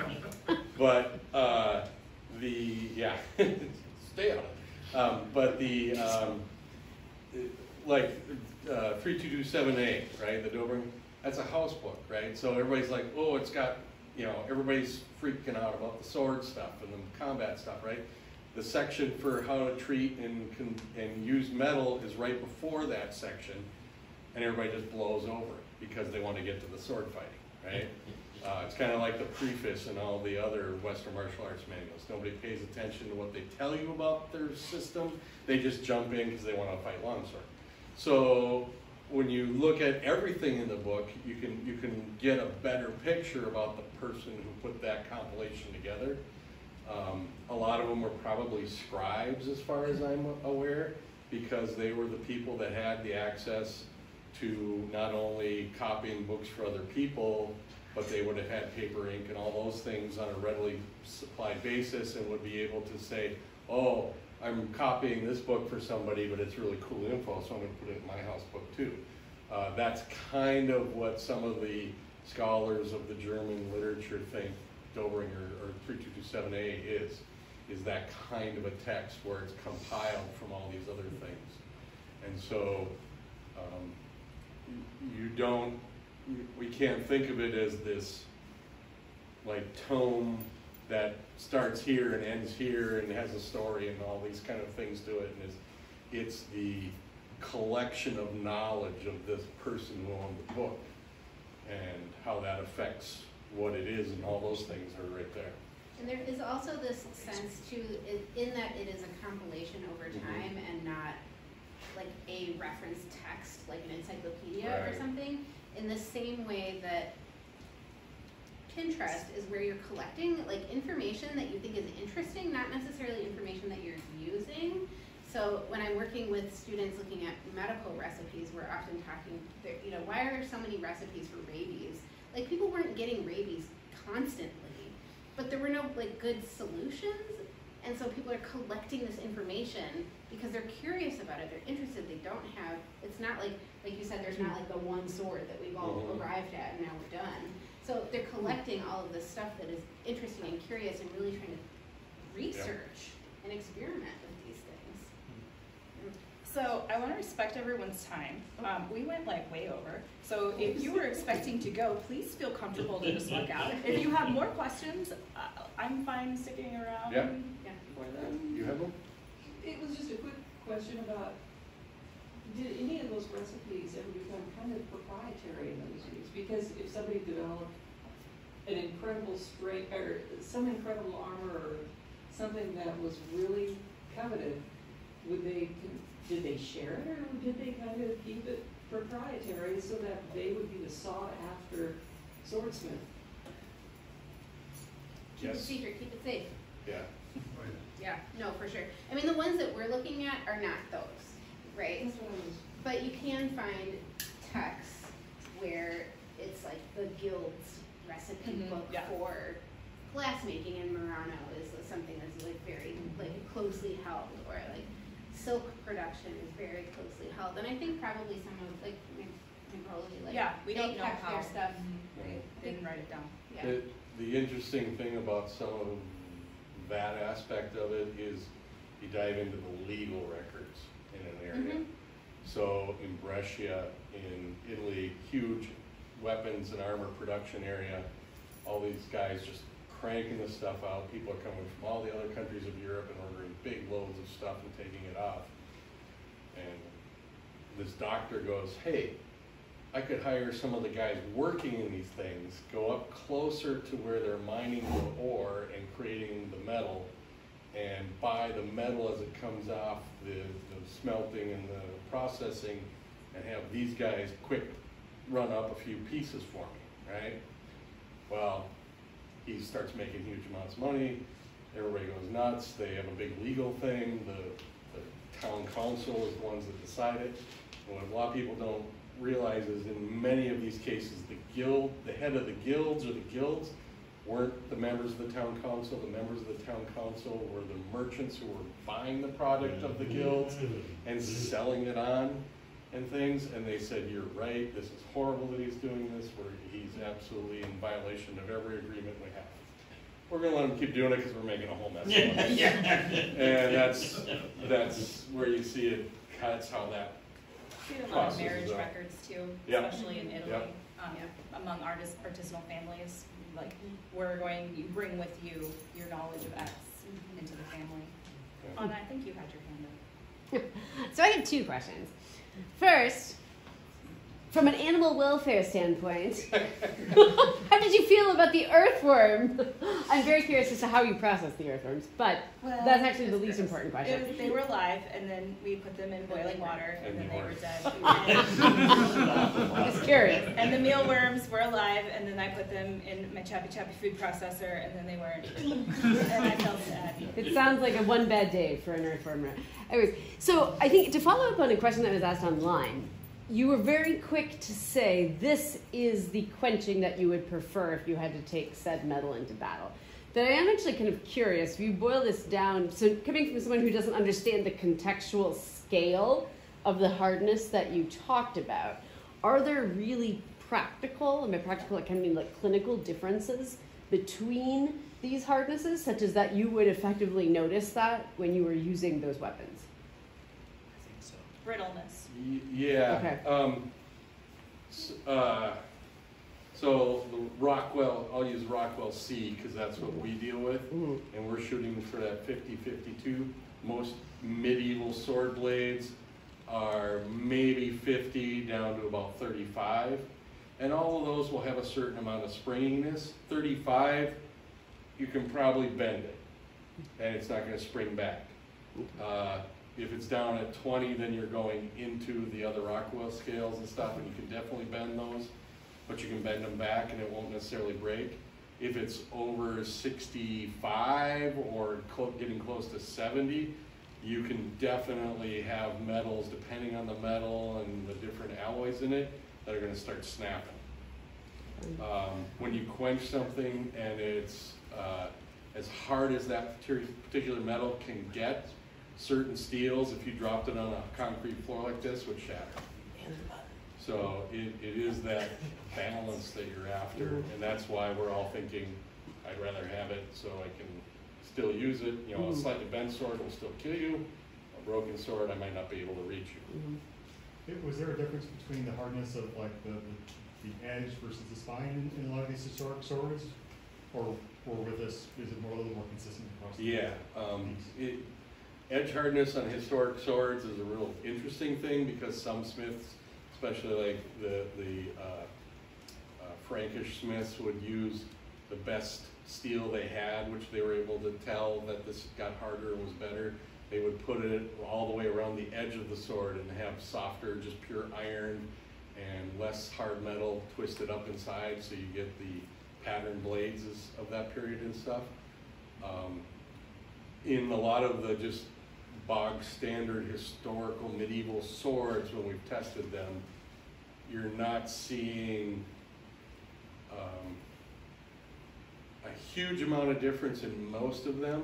Speaker 3: But, uh, the, yeah, stay on it. Um, but the, um, like, uh, three two two seven A, right, the Dobrin, that's a house book, right? So everybody's like, oh, it's got, you know, everybody's freaking out about the sword stuff and the combat stuff, right? The section for how to treat and con, and use metal is right before that section, and everybody just blows over it because they want to get to the sword fighting, right? Uh, it's kind of like the preface in all the other Western martial arts manuals. Nobody pays attention to what they tell you about their system. They just jump in because they want to fight longsword. So when you look at everything in the book, you can you can get a better picture about the person who put that compilation together. Um, a lot of them were probably scribes, as far as I'm aware, because they were the people that had the access to not only copying books for other people, but they would have had paper, ink, and all those things on a readily supplied basis and would be able to say, oh, I'm copying this book for somebody, but it's really cool info, so I'm gonna put it in my house book too. Uh, that's kind of what some of the scholars of the German literature think Dobringer or 3227A is, is that kind of a text where it's compiled from all these other things. And so, um, you don't, we can't think of it as this like tome that starts here and ends here and has a story and all these kind of things to it. And it's, it's the collection of knowledge of this person who owned the book and how that affects what it is and all those things are right there.
Speaker 5: And there is also this sense too, in that it is a compilation over
Speaker 3: Mhm.
Speaker 5: time and not like a reference text, like an encyclopedia or something. In the same way that Pinterest is where you're collecting like information that you think is interesting, not necessarily information that you're using. So when I'm working with students looking at medical recipes, we're often talking, you know, why are there so many recipes for rabies? Like people weren't getting rabies constantly, but there were no like good solutions. And so people are collecting this information because they're curious about it, they're interested, they don't have, it's not like, like you said, there's not hmm. like the one sword that we've all arrived at and now we're done. So they're collecting all of this stuff that is interesting and curious and really trying to research and experiment with these things.
Speaker 4: So I want to respect everyone's time. Um, we went like way over. So if you were expecting to go, please feel comfortable to just walk out. If you have more questions, uh, I'm fine sticking around
Speaker 3: Yeah. yeah.
Speaker 4: for them.
Speaker 3: You have them?
Speaker 15: It was just a quick question about, did any of those recipes ever become kind of proprietary in those years? Because if somebody developed an incredible strength, or some incredible armor, or something that was really coveted, would they, did they share it, or did they kind of keep it proprietary so that they would be the sought-after swordsmith?
Speaker 5: Keep it
Speaker 3: Yes.
Speaker 5: secret, keep it safe.
Speaker 3: Yeah.
Speaker 5: Yeah, no, for sure. I mean, the ones that we're looking at are not those, right?
Speaker 15: That's what I was.
Speaker 5: But you can find texts where it's like the guild's recipe
Speaker 4: Mhm,
Speaker 5: book
Speaker 4: yeah.
Speaker 5: for glass making in Murano is something that's like very like closely held, or like silk production is very closely held. And I think probably some of like maybe probably like
Speaker 4: Yeah, we don't
Speaker 5: they
Speaker 4: know how.
Speaker 5: their stuff.
Speaker 4: Mhm.
Speaker 5: Right.
Speaker 4: Didn't write it down.
Speaker 5: Yeah.
Speaker 3: The, the interesting thing about some of that aspect of it is you dive into the legal records in an area.
Speaker 5: Mhm.
Speaker 3: So in Brescia, in Italy, huge weapons and armor production area, all these guys just cranking the stuff out. People are coming from all the other countries of Europe and ordering big loads of stuff and taking it off. And this doctor goes, hey, I could hire some of the guys working in these things, go up closer to where they're mining the ore and creating the metal, and buy the metal as it comes off the, smelting and the processing, and have these guys quick run up a few pieces for me, right? Well, he starts making huge amounts of money, everybody goes nuts, they have a big legal thing, the, the town council is the ones that decide it. And what a lot of people don't realize is in many of these cases, the guild, the head of the guilds or the guilds weren't the members of the town council, the members of the town council were the merchants who were buying the product of the guilds and selling it on and things, and they said, you're right, this is horrible that he's doing this, where he's absolutely in violation of every agreement we have. We're gonna let him keep doing it because we're making a whole mess of it. And that's, that's where you see it, that's how that
Speaker 4: We had a lot of
Speaker 3: process
Speaker 4: marriage
Speaker 3: is
Speaker 4: records too,
Speaker 3: Yep.
Speaker 4: especially in Italy,
Speaker 3: Yep.
Speaker 4: um, among artist, artisanal families. Like, we're going, you bring with you your knowledge of X mm-hmm. into the family. Anna, I think you had your hand up.
Speaker 9: So I have two questions. First, from an animal welfare standpoint, how did you feel about the earthworm? I'm very curious as to how you process the earthworms, but
Speaker 4: Well,
Speaker 9: that's actually the least
Speaker 4: gross.
Speaker 9: important question.
Speaker 4: was, they were alive, and then we put them in boiling water, and then they were dead.
Speaker 9: Just curious.
Speaker 4: And the mealworms were alive, and then I put them in my Chappy Chappy food processor, and then they weren't. and I felt sad.
Speaker 9: It sounds like a one bad day for an earthworm. Anyways, so I think to follow up on a question that was asked online, you were very quick to say this is the quenching that you would prefer if you had to take said metal into battle. But I am actually kind of curious. If you boil this down, so coming from someone who doesn't understand the contextual scale of the hardness that you talked about, are there really practical, and by practical it can mean like clinical differences between these hardnesses, such as that you would effectively notice that when you were using those weapons?
Speaker 4: Brittleness.
Speaker 3: Y- Yeah.
Speaker 9: Okay.
Speaker 3: Um, s- uh, so the Rockwell, I'll use Rockwell C because that's what we deal with, and we're shooting for that 50-52. Most medieval sword blades are maybe 50 down to about 35, and all of those will have a certain amount of springiness. 35, you can probably bend it, and it's not going to spring back. Uh, if it's down at 20, then you're going into the other Rockwell scales and stuff, and you can definitely bend those, but you can bend them back and it won't necessarily break. If it's over 65 or getting close to 70, you can definitely have metals, depending on the metal and the different alloys in it, that are going to start snapping. Um, when you quench something and it's uh, as hard as that particular metal can get, certain steels, if you dropped it on a concrete floor like this, would shatter. So it, it is that balance that you're after, and that's why we're all thinking, I'd rather have it so I can still use it. You know, a
Speaker 9: Mhm.
Speaker 3: slightly bent sword will still kill you, a broken sword, I might not be able to reach you.
Speaker 14: It- Was there a difference between the hardness of like the, the, the edge versus the spine in, in a lot of these historic swords? Or, or with this, is it more, a little more consistent across? the-
Speaker 3: Yeah, um, it, edge hardness on historic swords is a real interesting thing because some smiths, especially like the, the, uh, uh, Frankish smiths would use the best steel they had, which they were able to tell that this got harder and was better. They would put it all the way around the edge of the sword and have softer, just pure iron and less hard metal twisted up inside, so you get the pattern blades of that period and stuff. Um, in a lot of the just bog standard historical medieval swords, when we've tested them, you're not seeing, um, a huge amount of difference in most of them.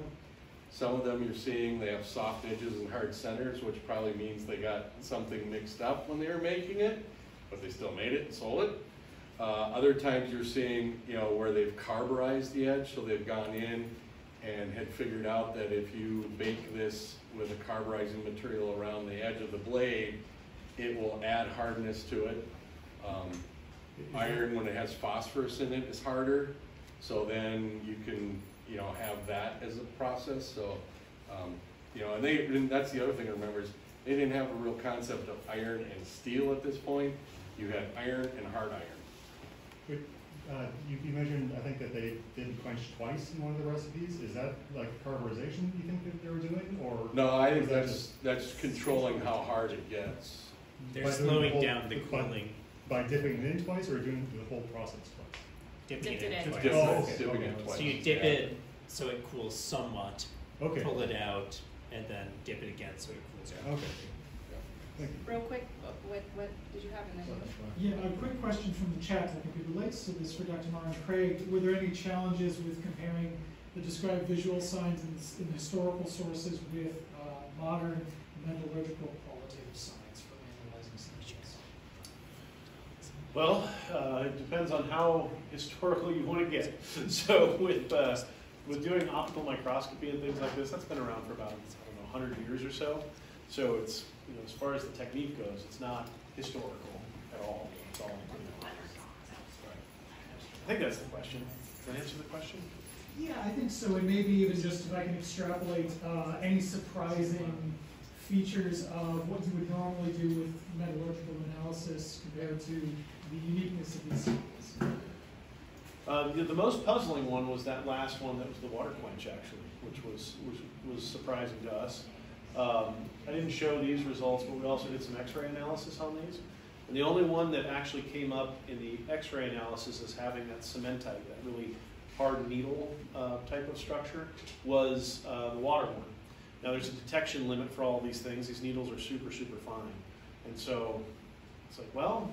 Speaker 3: Some of them you're seeing, they have soft edges and hard centers, which probably means they got something mixed up when they were making it, but they still made it and sold it. Uh, other times you're seeing, you know, where they've carburized the edge, so they've gone in and had figured out that if you bake this with a carburizing material around the edge of the blade, it will add hardness to it. Um, iron, when it has phosphorus in it, is harder, so then you can, you know, have that as a process, so, um, you know, and they, and that's the other thing to remember is, they didn't have a real concept of iron and steel at this point, you had iron and hard iron.
Speaker 14: Wait, uh, you, you mentioned, I think that they did quench twice in one of the recipes, is that like carburization you think that they were doing, or?
Speaker 3: No, I think
Speaker 14: that
Speaker 3: that's,
Speaker 14: just-
Speaker 3: that's controlling how hard it gets.
Speaker 6: They're
Speaker 14: by doing
Speaker 6: slowing
Speaker 14: whole-
Speaker 6: down the
Speaker 14: by-
Speaker 6: cooling.
Speaker 14: By dipping it in twice, or doing the whole process twice?
Speaker 6: Dipping
Speaker 4: Dipped
Speaker 6: it
Speaker 4: it
Speaker 6: in
Speaker 4: in.
Speaker 6: twice.
Speaker 3: Dipping
Speaker 14: Oh, okay,
Speaker 3: dipping
Speaker 14: okay.
Speaker 3: it twice.
Speaker 6: So you dip
Speaker 3: yeah.
Speaker 6: it so it cools somewhat,
Speaker 14: Okay,
Speaker 6: pull it out, and then dip it again so it cools out.
Speaker 14: okay. Thank you.
Speaker 4: Real quick, what, what, what did you have in there?
Speaker 13: Yeah, a quick question from the chat, I think it relates to this for Dr. Mara and Craig. Were there any challenges with comparing the described visual signs in, in historical sources with, uh, modern metallurgical qualitative signs for analyzing samples?
Speaker 7: Well, uh, it depends on how historical you want to get. So with, uh, with doing optical microscopy and things like this, that's been around for about, I don't know, hundred years or so. So it's, you know, as far as the technique goes, it's not historical at all. It's all, know. I think that's the question. Does that answer the question?
Speaker 13: Yeah, I think so, and maybe even just if I can extrapolate, uh, any surprising features of what you would normally do with metallurgical analysis compared to the uniqueness of these samples.
Speaker 7: Uh, the, the most puzzling one was that last one that was the water quench, actually, which was, which was surprising to us. Um, I didn't show these results, but we also did some x-ray analysis on these. And the only one that actually came up in the x-ray analysis as having that cementite, that really hard needle uh, type of structure, was uh, the water one. Now, there's a detection limit for all these things. These needles are super, super fine. And so it's like, well,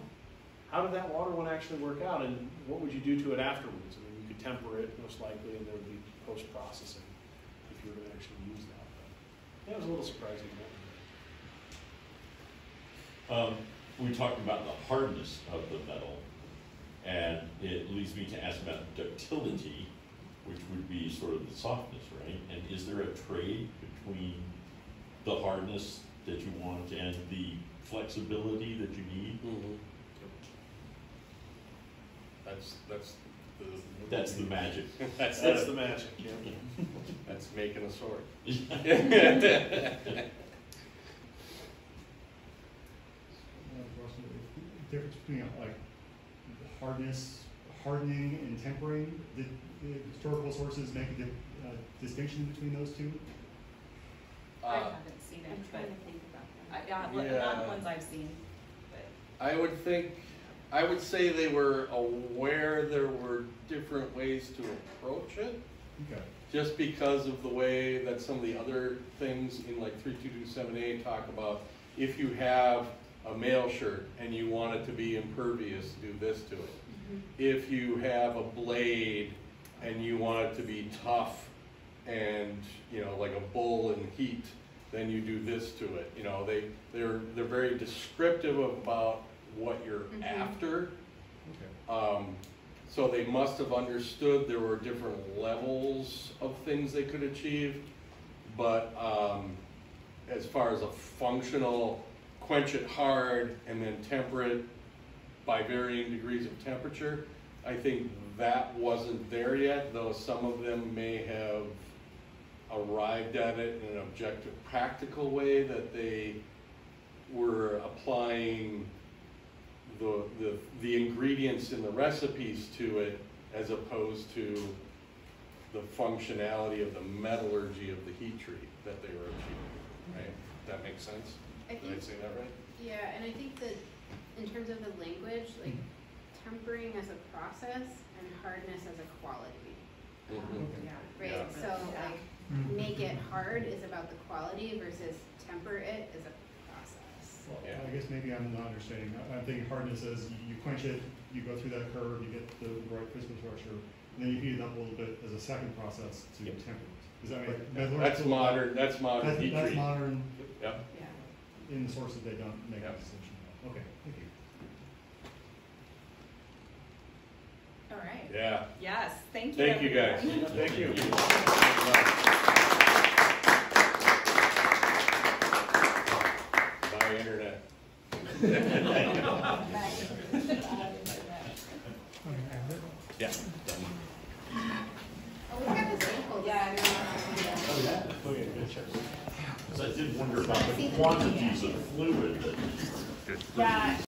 Speaker 7: how did that water one actually work out, and what would you do to it afterwards? I mean, you could temper it most likely, and there would be post-processing if you were to actually use that. It was a little surprising.
Speaker 11: Um, we talked about the hardness of the metal, and it leads me to ask about ductility, which would be sort of the softness, right? And is there a trade between the hardness that you want and the flexibility that you need?
Speaker 3: Mhm. That's, that's the.
Speaker 11: That's the magic.
Speaker 3: That's,
Speaker 7: That's
Speaker 3: the
Speaker 7: the magic. Yeah.
Speaker 3: That's making a sword.
Speaker 14: Difference between like hardness, hardening and tempering, did the historical sources make a di- uh, distinction between those two?
Speaker 4: I
Speaker 3: Uh,
Speaker 4: haven't seen it, but, I, yeah, not the
Speaker 3: Yeah.
Speaker 4: ones I've seen, but.
Speaker 3: I would think, I would say they were aware there were different ways to approach it.
Speaker 14: Okay.
Speaker 3: Just because of the way that some of the other things in like three two two seven A talk about, if you have a mail shirt and you want it to be impervious, do this to it. Mm-hmm. If you have a blade and you want it to be tough and, you know, like a bull in heat, then you do this to it. You know, they, they're, they're very descriptive about what you're
Speaker 4: Mhm.
Speaker 3: after.
Speaker 14: Okay.
Speaker 3: Um, so they must have understood there were different levels of things they could achieve. But, um, as far as a functional, quench it hard and then temper it by varying degrees of temperature, I think that wasn't there yet, though some of them may have arrived at it in an objective, practical way that they were applying the, the, the ingredients in the recipes to it as opposed to the functionality of the metallurgy of the heat treat that they were achieving, right? That makes sense?
Speaker 5: I
Speaker 3: Did I
Speaker 5: think,
Speaker 3: say that right?
Speaker 5: yeah, and I think that in terms of the language, like tempering as a process and hardness as a quality.
Speaker 3: Mhm.
Speaker 5: Yeah,
Speaker 3: Yeah.
Speaker 5: right, so like, make it hard is about the quality versus temper it is a process.
Speaker 14: Well, I guess maybe I'm not understanding. I- I'm thinking hardness is you you quench it, you go through that curve, you get the right crystal structure, and then you heat it up a little bit as a second process to temper it. Does that make?
Speaker 3: Right. That's modern- that's modern
Speaker 14: That's-
Speaker 3: heat
Speaker 14: That's
Speaker 3: treat.
Speaker 14: modern.
Speaker 3: Yep.
Speaker 5: Yeah.
Speaker 14: In the sources, they don't make that distinction. Okay, thank you.
Speaker 5: All right.
Speaker 3: Yeah.
Speaker 4: Yes, thank you.
Speaker 3: Thank you, guys.
Speaker 4: everyone.
Speaker 3: Thank you. Uh, yeah,
Speaker 5: oh, good,
Speaker 11: oh, sure. Because I did wonder about the quantities of fluid that.
Speaker 4: Yeah,